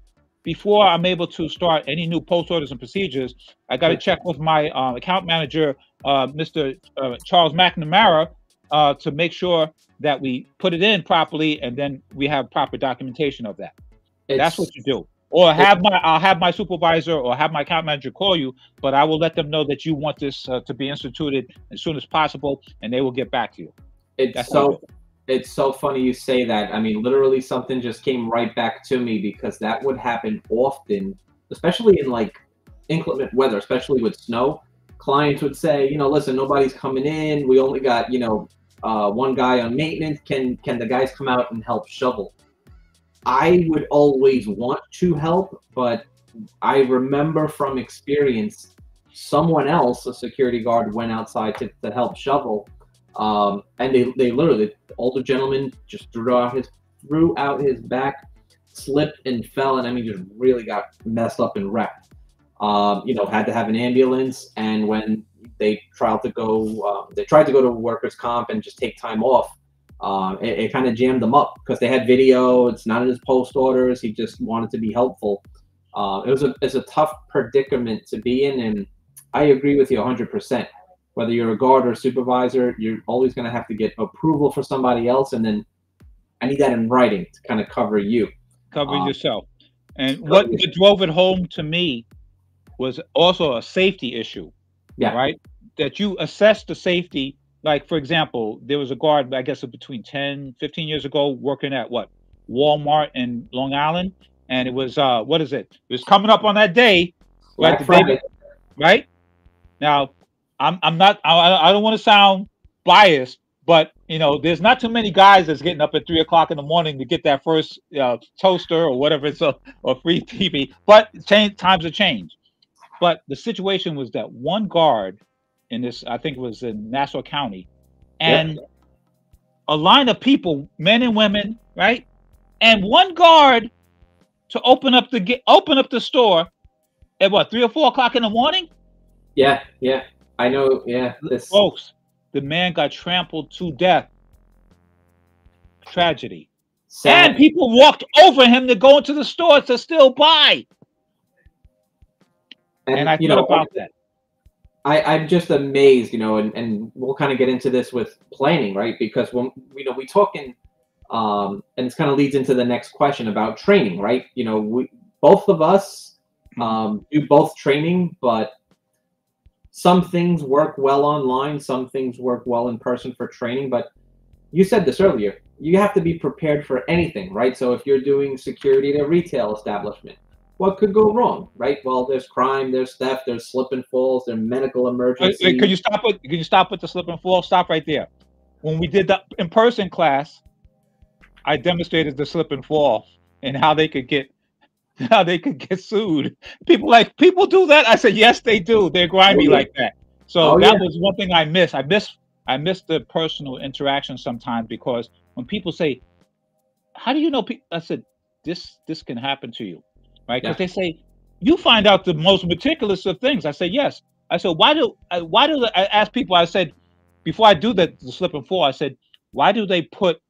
before I'm able to start any new post orders and procedures, I got to check with my uh, account manager, uh, Mr. Uh, Charles McNamara, uh, to make sure that we put it in properly and then we have proper documentation of that. It's, That's what you do. Or have my I'll have my supervisor or have my account manager call you, but I will let them know that you want this uh, to be instituted as soon as possible, and they will get back to you. It's That's so it's so funny you say that. I mean, literally something just came right back to me because that would happen often, especially in like inclement weather, especially with snow. Clients would say, you know, listen, nobody's coming in. We only got, you know, uh, one guy on maintenance. Can can the guys come out and help shovel? I would always want to help, but I remember from experience, someone else, a security guard, went outside to, to help shovel, um, and they they literally, the older gentleman just threw out his threw out his back, slipped and fell, and I mean just really got messed up and wrecked. Um, you know, had to have an ambulance, and when they tried to go, uh, they tried to go to workers' comp and just take time off. Um, it, it kind of jammed them up because they had video. It's not in his post orders. He just wanted to be helpful. Uh, it was a it's a tough predicament to be in, and I agree with you 100. percent Whether you're a guard or a supervisor, you're always going to have to get approval for somebody else, and then I need that in writing to kind of cover you, cover um, yourself. And what, what drove it home to me was also a safety issue. Yeah. Right. That you assess the safety like for example there was a guard i guess between 10 15 years ago working at what walmart in long island and it was uh what is it it was coming up on that day right day, right now i'm i'm not i, I don't want to sound biased but you know there's not too many guys that's getting up at three o'clock in the morning to get that first uh, toaster or whatever it's a, or free tv but change times have changed but the situation was that one guard in this, I think it was in Nassau County, and yeah. a line of people, men and women, right, and one guard to open up the get open up the store at what three or four o'clock in the morning. Yeah, yeah, I know. Yeah, this folks, the man got trampled to death. Tragedy. Sad. And people walked over him to go into the store to still buy. And, and I thought know, about that. I, I'm just amazed, you know, and, and we'll kind of get into this with planning, right? Because when you know we talk in, um, and this kind of leads into the next question about training, right? You know, we both of us um, do both training, but some things work well online, some things work well in person for training. But you said this earlier, you have to be prepared for anything, right? So if you're doing security at a retail establishment, what could go wrong, right? Well, there's crime, there's theft, there's slip and falls, there's medical emergencies. Wait, wait, could you stop it? Could you stop with the slip and fall? Stop right there. When we did the in-person class, I demonstrated the slip and fall and how they could get how they could get sued. People like people do that. I said yes, they do. They're grimy oh, yeah. like that. So oh, that yeah. was one thing I miss. I miss I miss the personal interaction sometimes because when people say, "How do you know?" I said, "This this can happen to you." right? Because yeah. they say you find out the most meticulous of things. I said yes. I said why do why do I ask people? I said before I do that the slip and fall. I said why do they put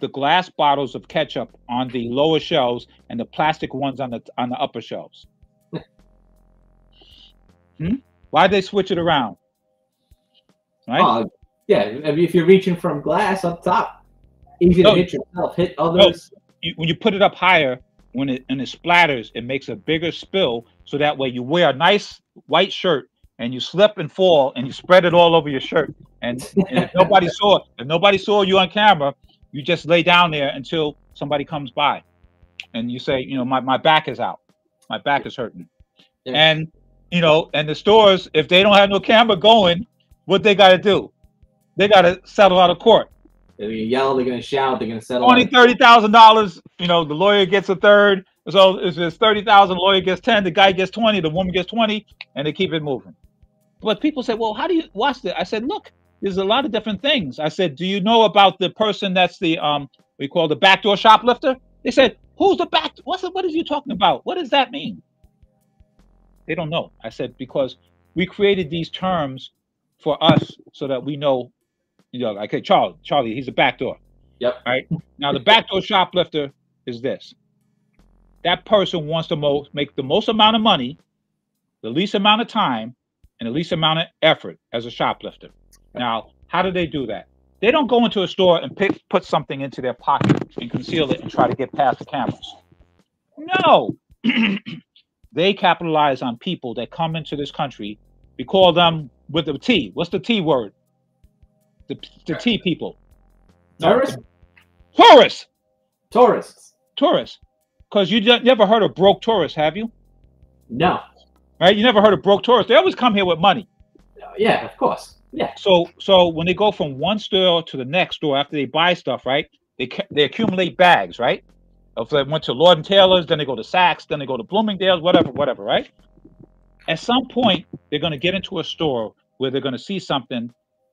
the glass bottles of ketchup on the lower shelves and the plastic ones on the on the upper shelves? hmm? Why they switch it around? Right? Uh, yeah, if you're reaching from glass up top, easy to hit yourself, hit others. No, you, when you put it up higher, when it and it splatters, it makes a bigger spill. So that way you wear a nice white shirt and you slip and fall and you spread it all over your shirt. And, and if nobody saw if nobody saw you on camera, you just lay down there until somebody comes by. And you say, you know, my, my back is out. My back is hurting. Yeah. And you know, and the stores, if they don't have no camera going, what they gotta do? They gotta settle out of court. They're gonna yell. They're gonna shout. They're gonna settle. Twenty, thirty thousand dollars. You know, the lawyer gets a third. So if it's thirty thousand, lawyer gets ten. The guy gets twenty. The woman gets twenty, and they keep it moving. But people say, "Well, how do you watch that?" I said, "Look, there's a lot of different things. I said, do you know about the person that's the um we call the backdoor shoplifter? They said, who's the back? What's the, what is you talking about? What does that mean? They don't know. I said because we created these terms for us so that we know, you know, like, okay, Charlie, Charlie, he's a backdoor. Yep. Right. Now the backdoor shoplifter is this. That person wants to most make the most amount of money, the least amount of time, and the least amount of effort as a shoplifter. Now, how do they do that? They don't go into a store and pick, put something into their pocket and conceal it and try to get past the cameras. No. they capitalize on people that come into this country. We call them with the T. What's the T word? The, the T people. Tourists? Tourists. Tourists. Tourists. Because you never heard of broke tourists, have you? No. Right? You never heard of broke tourists. They always come here with money. Yeah, of course. Yeah. So so when they go from one store to the next store after they buy stuff, right? They they accumulate bags, right? If they went to Lord and Taylor's, then they go to Saks, then they go to Bloomingdale's, whatever, whatever, right? At some point, they're going to get into a store where they're going to see something,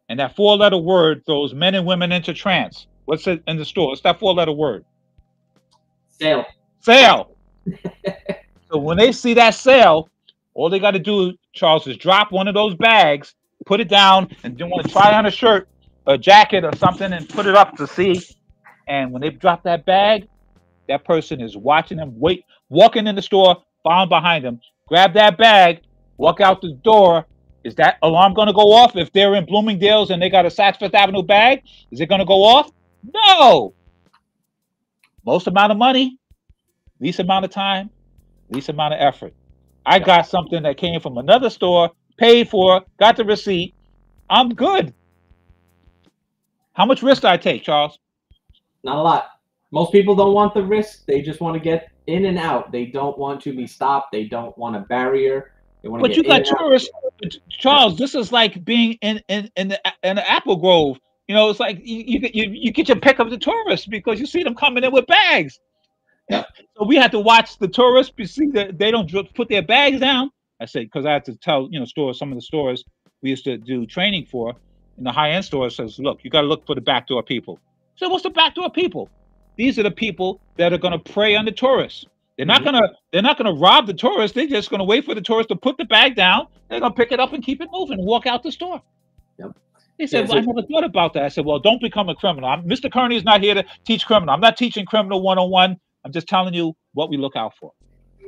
and that four-letter word throws men and women into trance. What's it in the store? It's that four-letter word. Sale. Sale. so when they see that sale, all they got to do, Charles, is drop one of those bags put it down and then want to try on a shirt, a jacket, or something, and put it up to see. And when they drop that bag, that person is watching them wait, walking in the store, following behind them, grab that bag, walk out the door. Is that alarm going to go off if they're in Bloomingdale's and they got a Saks Fifth Avenue bag? Is it going to go off? No. Most amount of money, least amount of time, least amount of effort. I got something that came from another store paid for, got the receipt. I'm good. How much risk do I take, Charles? Not a lot. Most people don't want the risk. They just want to get in and out. They don't want to be stopped. They don't want a barrier. They want but you got tourists, Charles. This is like being in in in the, in the apple grove. You know, it's like you, you you you get your pick of the tourists because you see them coming in with bags. Yeah. So we have to watch the tourists. See that they don't put their bags down. I said because I had to tell you know stores some of the stores we used to do training for in the high end stores says look you got to look for the backdoor people. So what's the backdoor people? These are the people that are going to prey on the tourists. They're not mm-hmm. gonna they're not gonna rob the tourists. They're just gonna wait for the tourists to put the bag down. They're gonna pick it up and keep it moving and walk out the store. Yep. He said, yeah, well, I never thought about that. I said, Well, don't become a criminal. I'm, Mr. Kearney is not here to teach criminal. I'm not teaching criminal one on one. I'm just telling you what we look out for.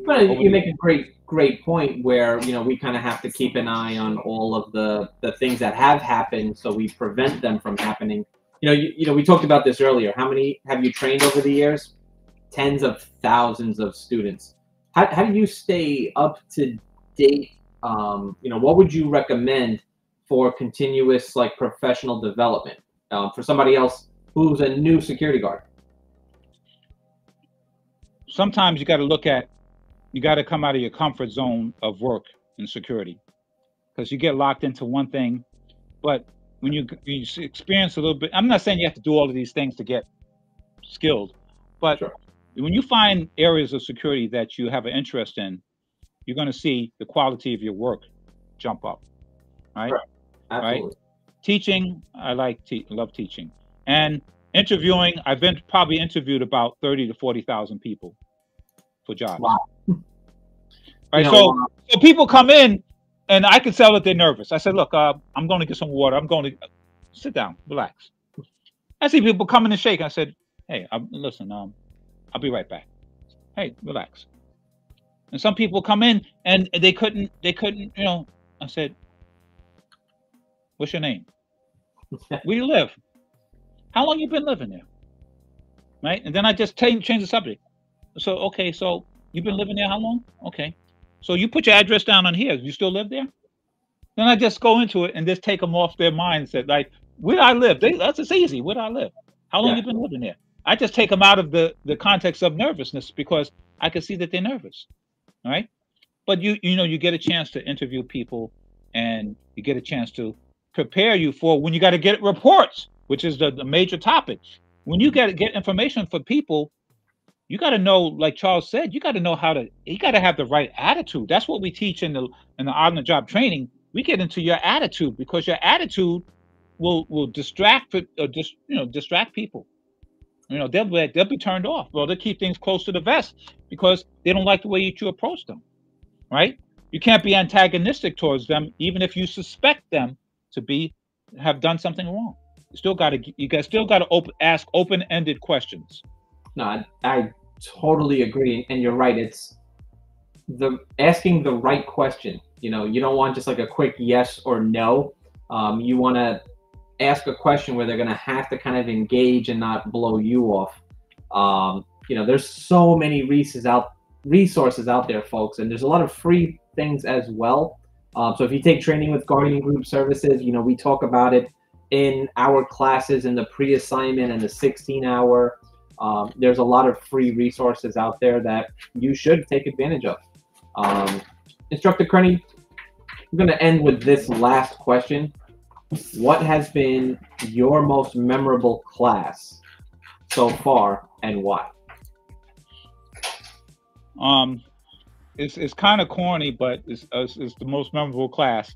But you make a great, great point where you know we kind of have to keep an eye on all of the the things that have happened, so we prevent them from happening. You know, you, you know, we talked about this earlier. How many have you trained over the years? Tens of thousands of students. How, how do you stay up to date? Um, you know, what would you recommend for continuous like professional development um, for somebody else who's a new security guard? Sometimes you got to look at you got to come out of your comfort zone of work and security because you get locked into one thing. But when you, you experience a little bit, I'm not saying you have to do all of these things to get skilled, but sure. when you find areas of security that you have an interest in, you're going to see the quality of your work jump up. Right? Sure. Right? Teaching, I like, te- love teaching. And interviewing, I've been probably interviewed about 30 to 40,000 people for jobs. Wow. Right. You know, so, uh, so people come in and I can tell that they're nervous. I said, look, uh, I'm going to get some water. I'm going to sit down, relax. I see people coming and shaking. I said, hey, I'm, listen, um, I'll be right back. Hey, relax. And some people come in and they couldn't, they couldn't, you know, I said, what's your name? Where you live? How long you been living there? Right. And then I just change, change the subject. So, okay, so you've been living there how long? Okay. So you put your address down on here. You still live there? Then I just go into it and just take them off their mindset. Like, where I live? They, that's it's easy. Where I live? How long yeah. you been living there? I just take them out of the the context of nervousness because I can see that they're nervous. All right. But you you know you get a chance to interview people and you get a chance to prepare you for when you got to get reports, which is the, the major topic. When you get to get information for people, you got to know, like Charles said, you got to know how to. You got to have the right attitude. That's what we teach in the in the on the job training. We get into your attitude because your attitude will will distract or just uh, you know distract people. You know they'll be, they'll be turned off. Well, they keep things close to the vest because they don't like the way you approach them, right? You can't be antagonistic towards them, even if you suspect them to be have done something wrong. You still got to you guys still got to open ask open ended questions. No, I, I totally agree, and you're right. It's the asking the right question. You know, you don't want just like a quick yes or no. Um, you want to ask a question where they're going to have to kind of engage and not blow you off. Um, you know, there's so many resources out resources out there, folks, and there's a lot of free things as well. Um, so if you take training with Guardian Group Services, you know we talk about it in our classes in the pre-assignment and the 16-hour. Um, there's a lot of free resources out there that you should take advantage of. Um, Instructor Kearney, I'm going to end with this last question. What has been your most memorable class so far and why? Um, it's it's kind of corny, but it's, it's, the most memorable class.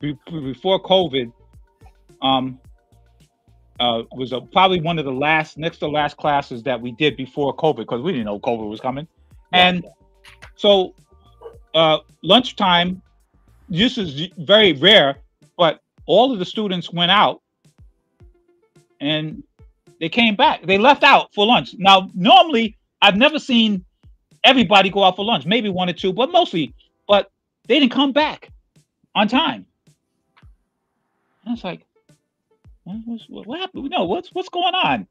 Be, before COVID, um, uh, was a, probably one of the last, next to last classes that we did before COVID because we didn't know COVID was coming, and so uh, lunchtime. This is very rare, but all of the students went out and they came back. They left out for lunch. Now, normally, I've never seen everybody go out for lunch, maybe one or two, but mostly, but they didn't come back on time. And it's like, what, what, what happened? No, what's what's going on?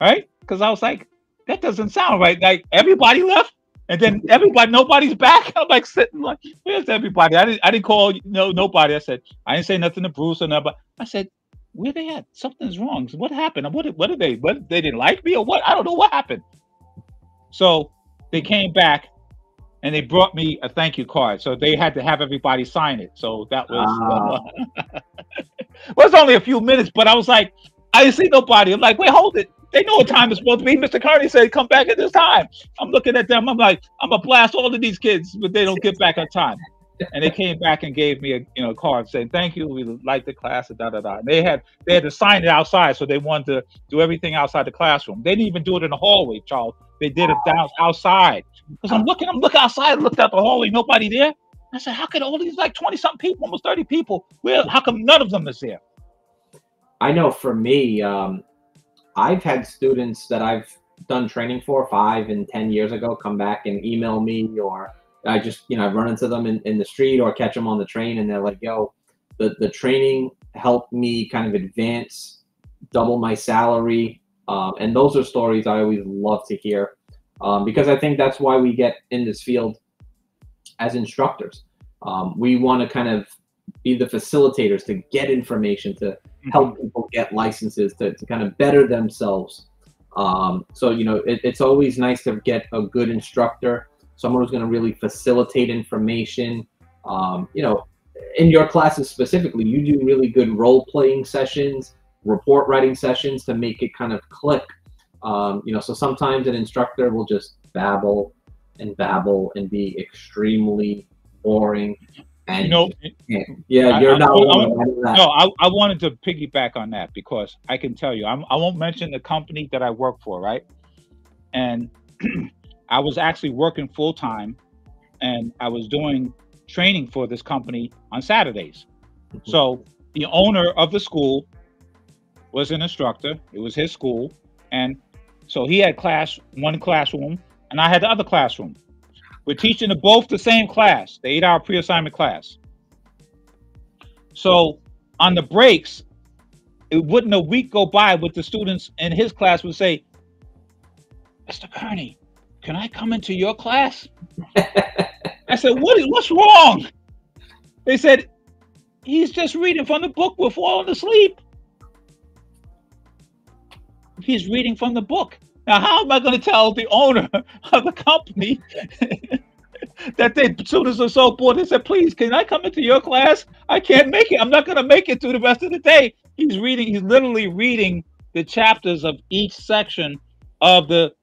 Right? Because I was like, that doesn't sound right. Like everybody left, and then everybody, nobody's back. I'm like sitting like, where's everybody? I didn't, I didn't call no nobody. I said, I didn't say nothing to Bruce or nobody. I said, where they at? Something's wrong. What happened? What what did they? What they didn't like me or what? I don't know what happened. So they came back and they brought me a thank you card. So they had to have everybody sign it. So that was uh, well, it's only a few minutes, but I was like, I didn't see nobody. I'm like, wait, hold it. They know what time it's supposed to be. Mr. Kearney said, come back at this time. I'm looking at them. I'm like, I'm gonna blast all of these kids, but they don't get back on time. And they came back and gave me a you know card saying thank you. We like the class and da da da. And they had they had to sign it outside, so they wanted to do everything outside the classroom. They didn't even do it in the hallway, Charles. They did it down outside. Because I'm looking, I'm looking outside, looked out the hallway, nobody there. I said, how could all these like 20 something people, almost 30 people, where how come none of them is there? I know for me, um, I've had students that I've done training for five and 10 years ago come back and email me, or I just, you know, I run into them in, in the street or catch them on the train and they're like, yo, the, the training helped me kind of advance, double my salary, um, and those are stories I always love to hear um, because I think that's why we get in this field as instructors. Um, we want to kind of be the facilitators to get information, to mm-hmm. help people get licenses, to, to kind of better themselves. Um, so, you know, it, it's always nice to get a good instructor, someone who's going to really facilitate information. Um, you know, in your classes specifically, you do really good role playing sessions report writing sessions to make it kind of click. Um, you know, so sometimes an instructor will just babble and babble and be extremely boring. And you know, yeah, you're I, not. I, I, no, I, I wanted to piggyback on that because I can tell you, I'm, I won't mention the company that I work for, right? And I was actually working full time, and I was doing training for this company on Saturdays. Mm-hmm. So the owner of the school was an instructor. It was his school, and so he had class one classroom, and I had the other classroom. We're teaching the, both the same class, the eight-hour pre-assignment class. So on the breaks, it wouldn't a week go by with the students in his class would say, "Mr. Kearney, can I come into your class?" I said, "What? What's wrong?" They said, "He's just reading from the book. We're falling asleep." He's reading from the book. Now, how am I going to tell the owner of the company that the students are so bored? They said, please, can I come into your class? I can't make it. I'm not going to make it through the rest of the day. He's reading, he's literally reading the chapters of each section of the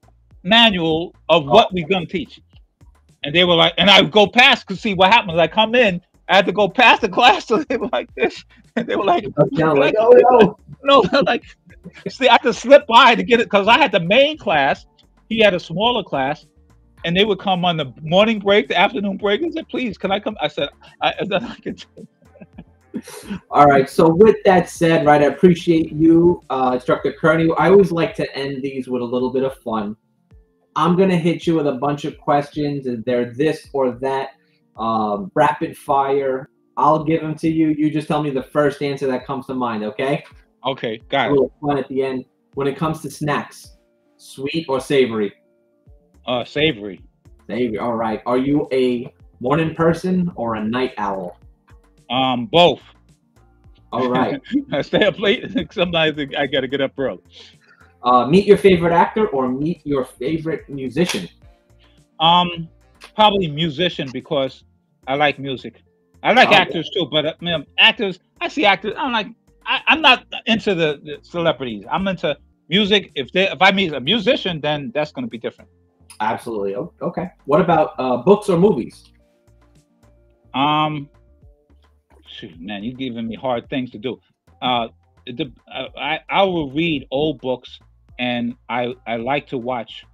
manual of what we're going to teach. And they were like, and I go past to see what happens. I come in, I had to go past the class. So they were like this. And they were like, like, oh no. No, like, see, I to slip by to get it because I had the main class. He had a smaller class, and they would come on the morning break, the afternoon break, and said, "Please, can I come?" I said, "I, I, I can." All right. So with that said, right, I appreciate you, uh, Instructor Kearney. I always like to end these with a little bit of fun. I'm gonna hit you with a bunch of questions, and they're this or that, um, rapid fire. I'll give them to you. You just tell me the first answer that comes to mind. Okay. Okay, got it. fun at the end. When it comes to snacks, sweet or savory? Uh, savory. Savory. All right. Are you a morning person or a night owl? Um, both. All right. I stay up late. Sometimes I gotta get up early. Uh, meet your favorite actor or meet your favorite musician. Um, probably musician because I like music. I like Oh, actors too, but uh, actors. I see actors. I'm like, I, I'm not into the, the celebrities. I'm into music. If they, if I meet a musician, then that's gonna be different. Absolutely. Okay. What about uh, books or movies? Um, shoot, man, you're giving me hard things to do. Uh, the, uh, I I will read old books, and I I like to watch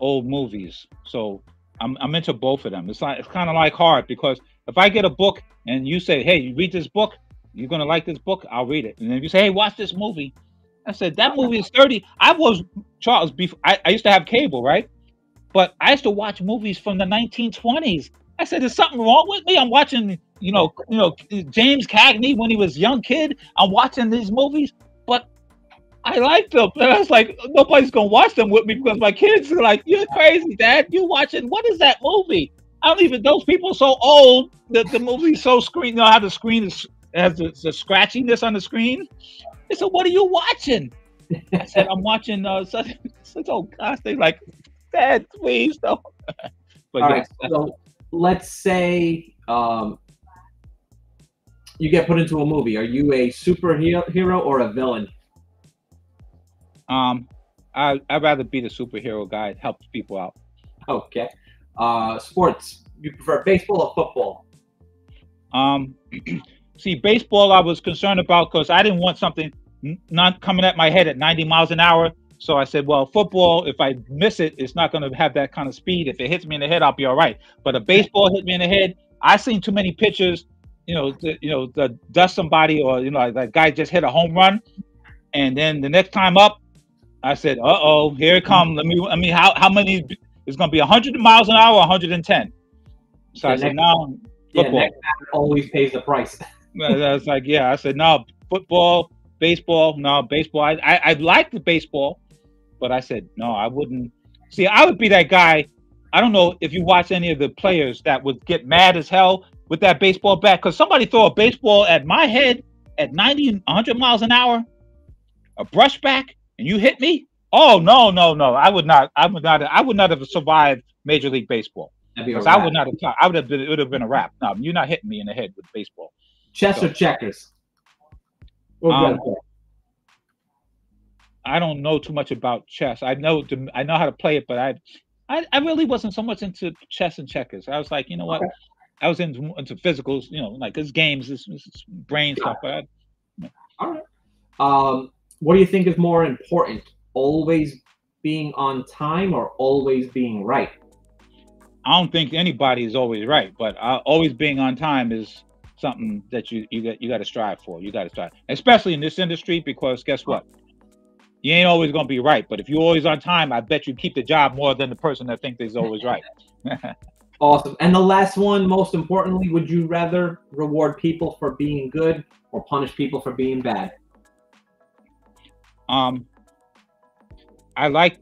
old movies. So I'm I'm into both of them. It's like it's kind of like hard because if I get a book and you say, hey, you read this book, you're gonna like this book, I'll read it. And then if you say, hey, watch this movie, I said that movie is 30. I was Charles before I, I used to have cable, right? But I used to watch movies from the 1920s. I said, "There's something wrong with me." I'm watching, you know, you know, James Cagney when he was young kid. I'm watching these movies, but I like them. And I was like, nobody's gonna watch them with me because my kids are like, "You're crazy, Dad. You watching? What is that movie?" I don't even. Those people so old that the movie's so screen. You know how the screen is has the, the scratchiness on the screen. They said, "What are you watching?" I said, "I'm watching." Uh, such, such oh gosh, they like, Dad, please don't. but All yes, right. So let's say um, you get put into a movie. Are you a superhero hero or a villain? um, I I'd rather be the superhero guy, help people out. Okay. Uh, sports. You prefer baseball or football? Um, see, baseball, I was concerned about because I didn't want something not coming at my head at 90 miles an hour. So I said, well, football, if I miss it, it's not going to have that kind of speed. If it hits me in the head, I'll be all right. But a baseball hit me in the head. I've seen too many pitchers, you know, the, you know, the dust somebody or you know, like that guy just hit a home run, and then the next time up, I said, uh oh, here it comes. Let me, I mean, how how many? It's going to be 100 miles an hour, 110. So I said, next- no, Yeah, football. always pays the price. I was like, yeah. I said, no, football, baseball, no, baseball. I, I, I like the baseball, but I said, no, I wouldn't. See, I would be that guy. I don't know if you watch any of the players that would get mad as hell with that baseball bat because somebody throw a baseball at my head at 90, 100 miles an hour, a brushback, and you hit me. Oh no, no, no! I would not. I would not. I would not have survived Major League Baseball That'd be a because I would not have. I would have been. It would have been a wrap. No, you're not hitting me in the head with baseball. Chess or checkers? Um. I don't know too much about chess. I know to, I know how to play it, but I, I I really wasn't so much into chess and checkers. I was like, you know what? Okay. I was into, into physicals, you know, like this games, this, brain stuff. I, All right. Um, what do you think is more important? Always being on time or always being right? I don't think anybody is always right, but uh, always being on time is something that you you got you got to strive for. You got to strive, especially in this industry, because guess what? You ain't always gonna be right, but if you're always on time, I bet you keep the job more than the person that thinks they's always right. Awesome. And the last one, most importantly, would you rather reward people for being good or punish people for being bad? um i like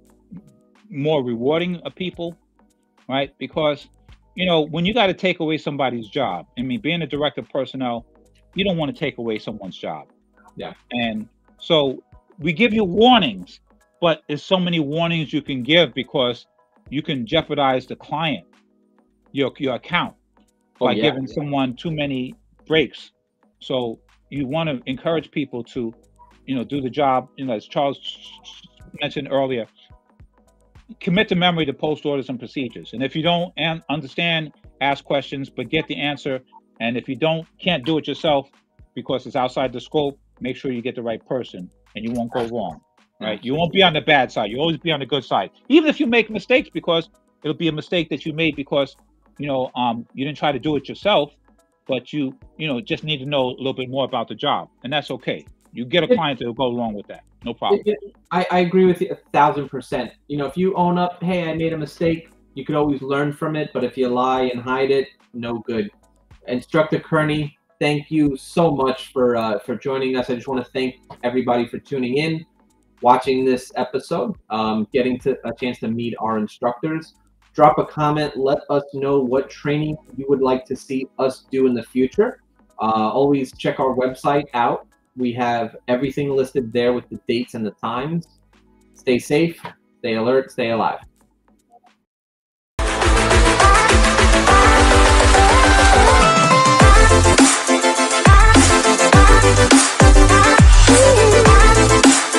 more rewarding of people right because you know when you got to take away somebody's job i mean being a director of personnel you don't want to take away someone's job Yeah. and so we give you warnings but there's so many warnings you can give because you can jeopardize the client your your account Oh, by yeah. giving someone too many breaks. So you want to encourage people to, you know, do the job. You know, as Charles mentioned earlier, commit to memory the post orders and procedures. And if you don't an- understand, ask questions, but get the answer. And if you don't can't do it yourself, because it's outside the scope, make sure you get the right person and you won't go wrong. Right? You won't be on the bad side. You always be on the good side. Even if you make mistakes because it'll be a mistake that you made because you know um you didn't try to do it yourself, but you you know just need to know a little bit more about the job. And that's okay. You get a client that will go along with that. No problem. I, I agree with you a thousand percent. You know, if you own up, hey, I made a mistake, you could always learn from it. But if you lie and hide it, no good. Instructor Kearney, thank you so much for uh, for joining us. I just want to thank everybody for tuning in, watching this episode, um, getting to a chance to meet our instructors. Drop a comment. Let us know what training you would like to see us do in the future. Uh, always check our website out. We have everything listed there with the dates and the times. Stay safe, stay alert, stay alive.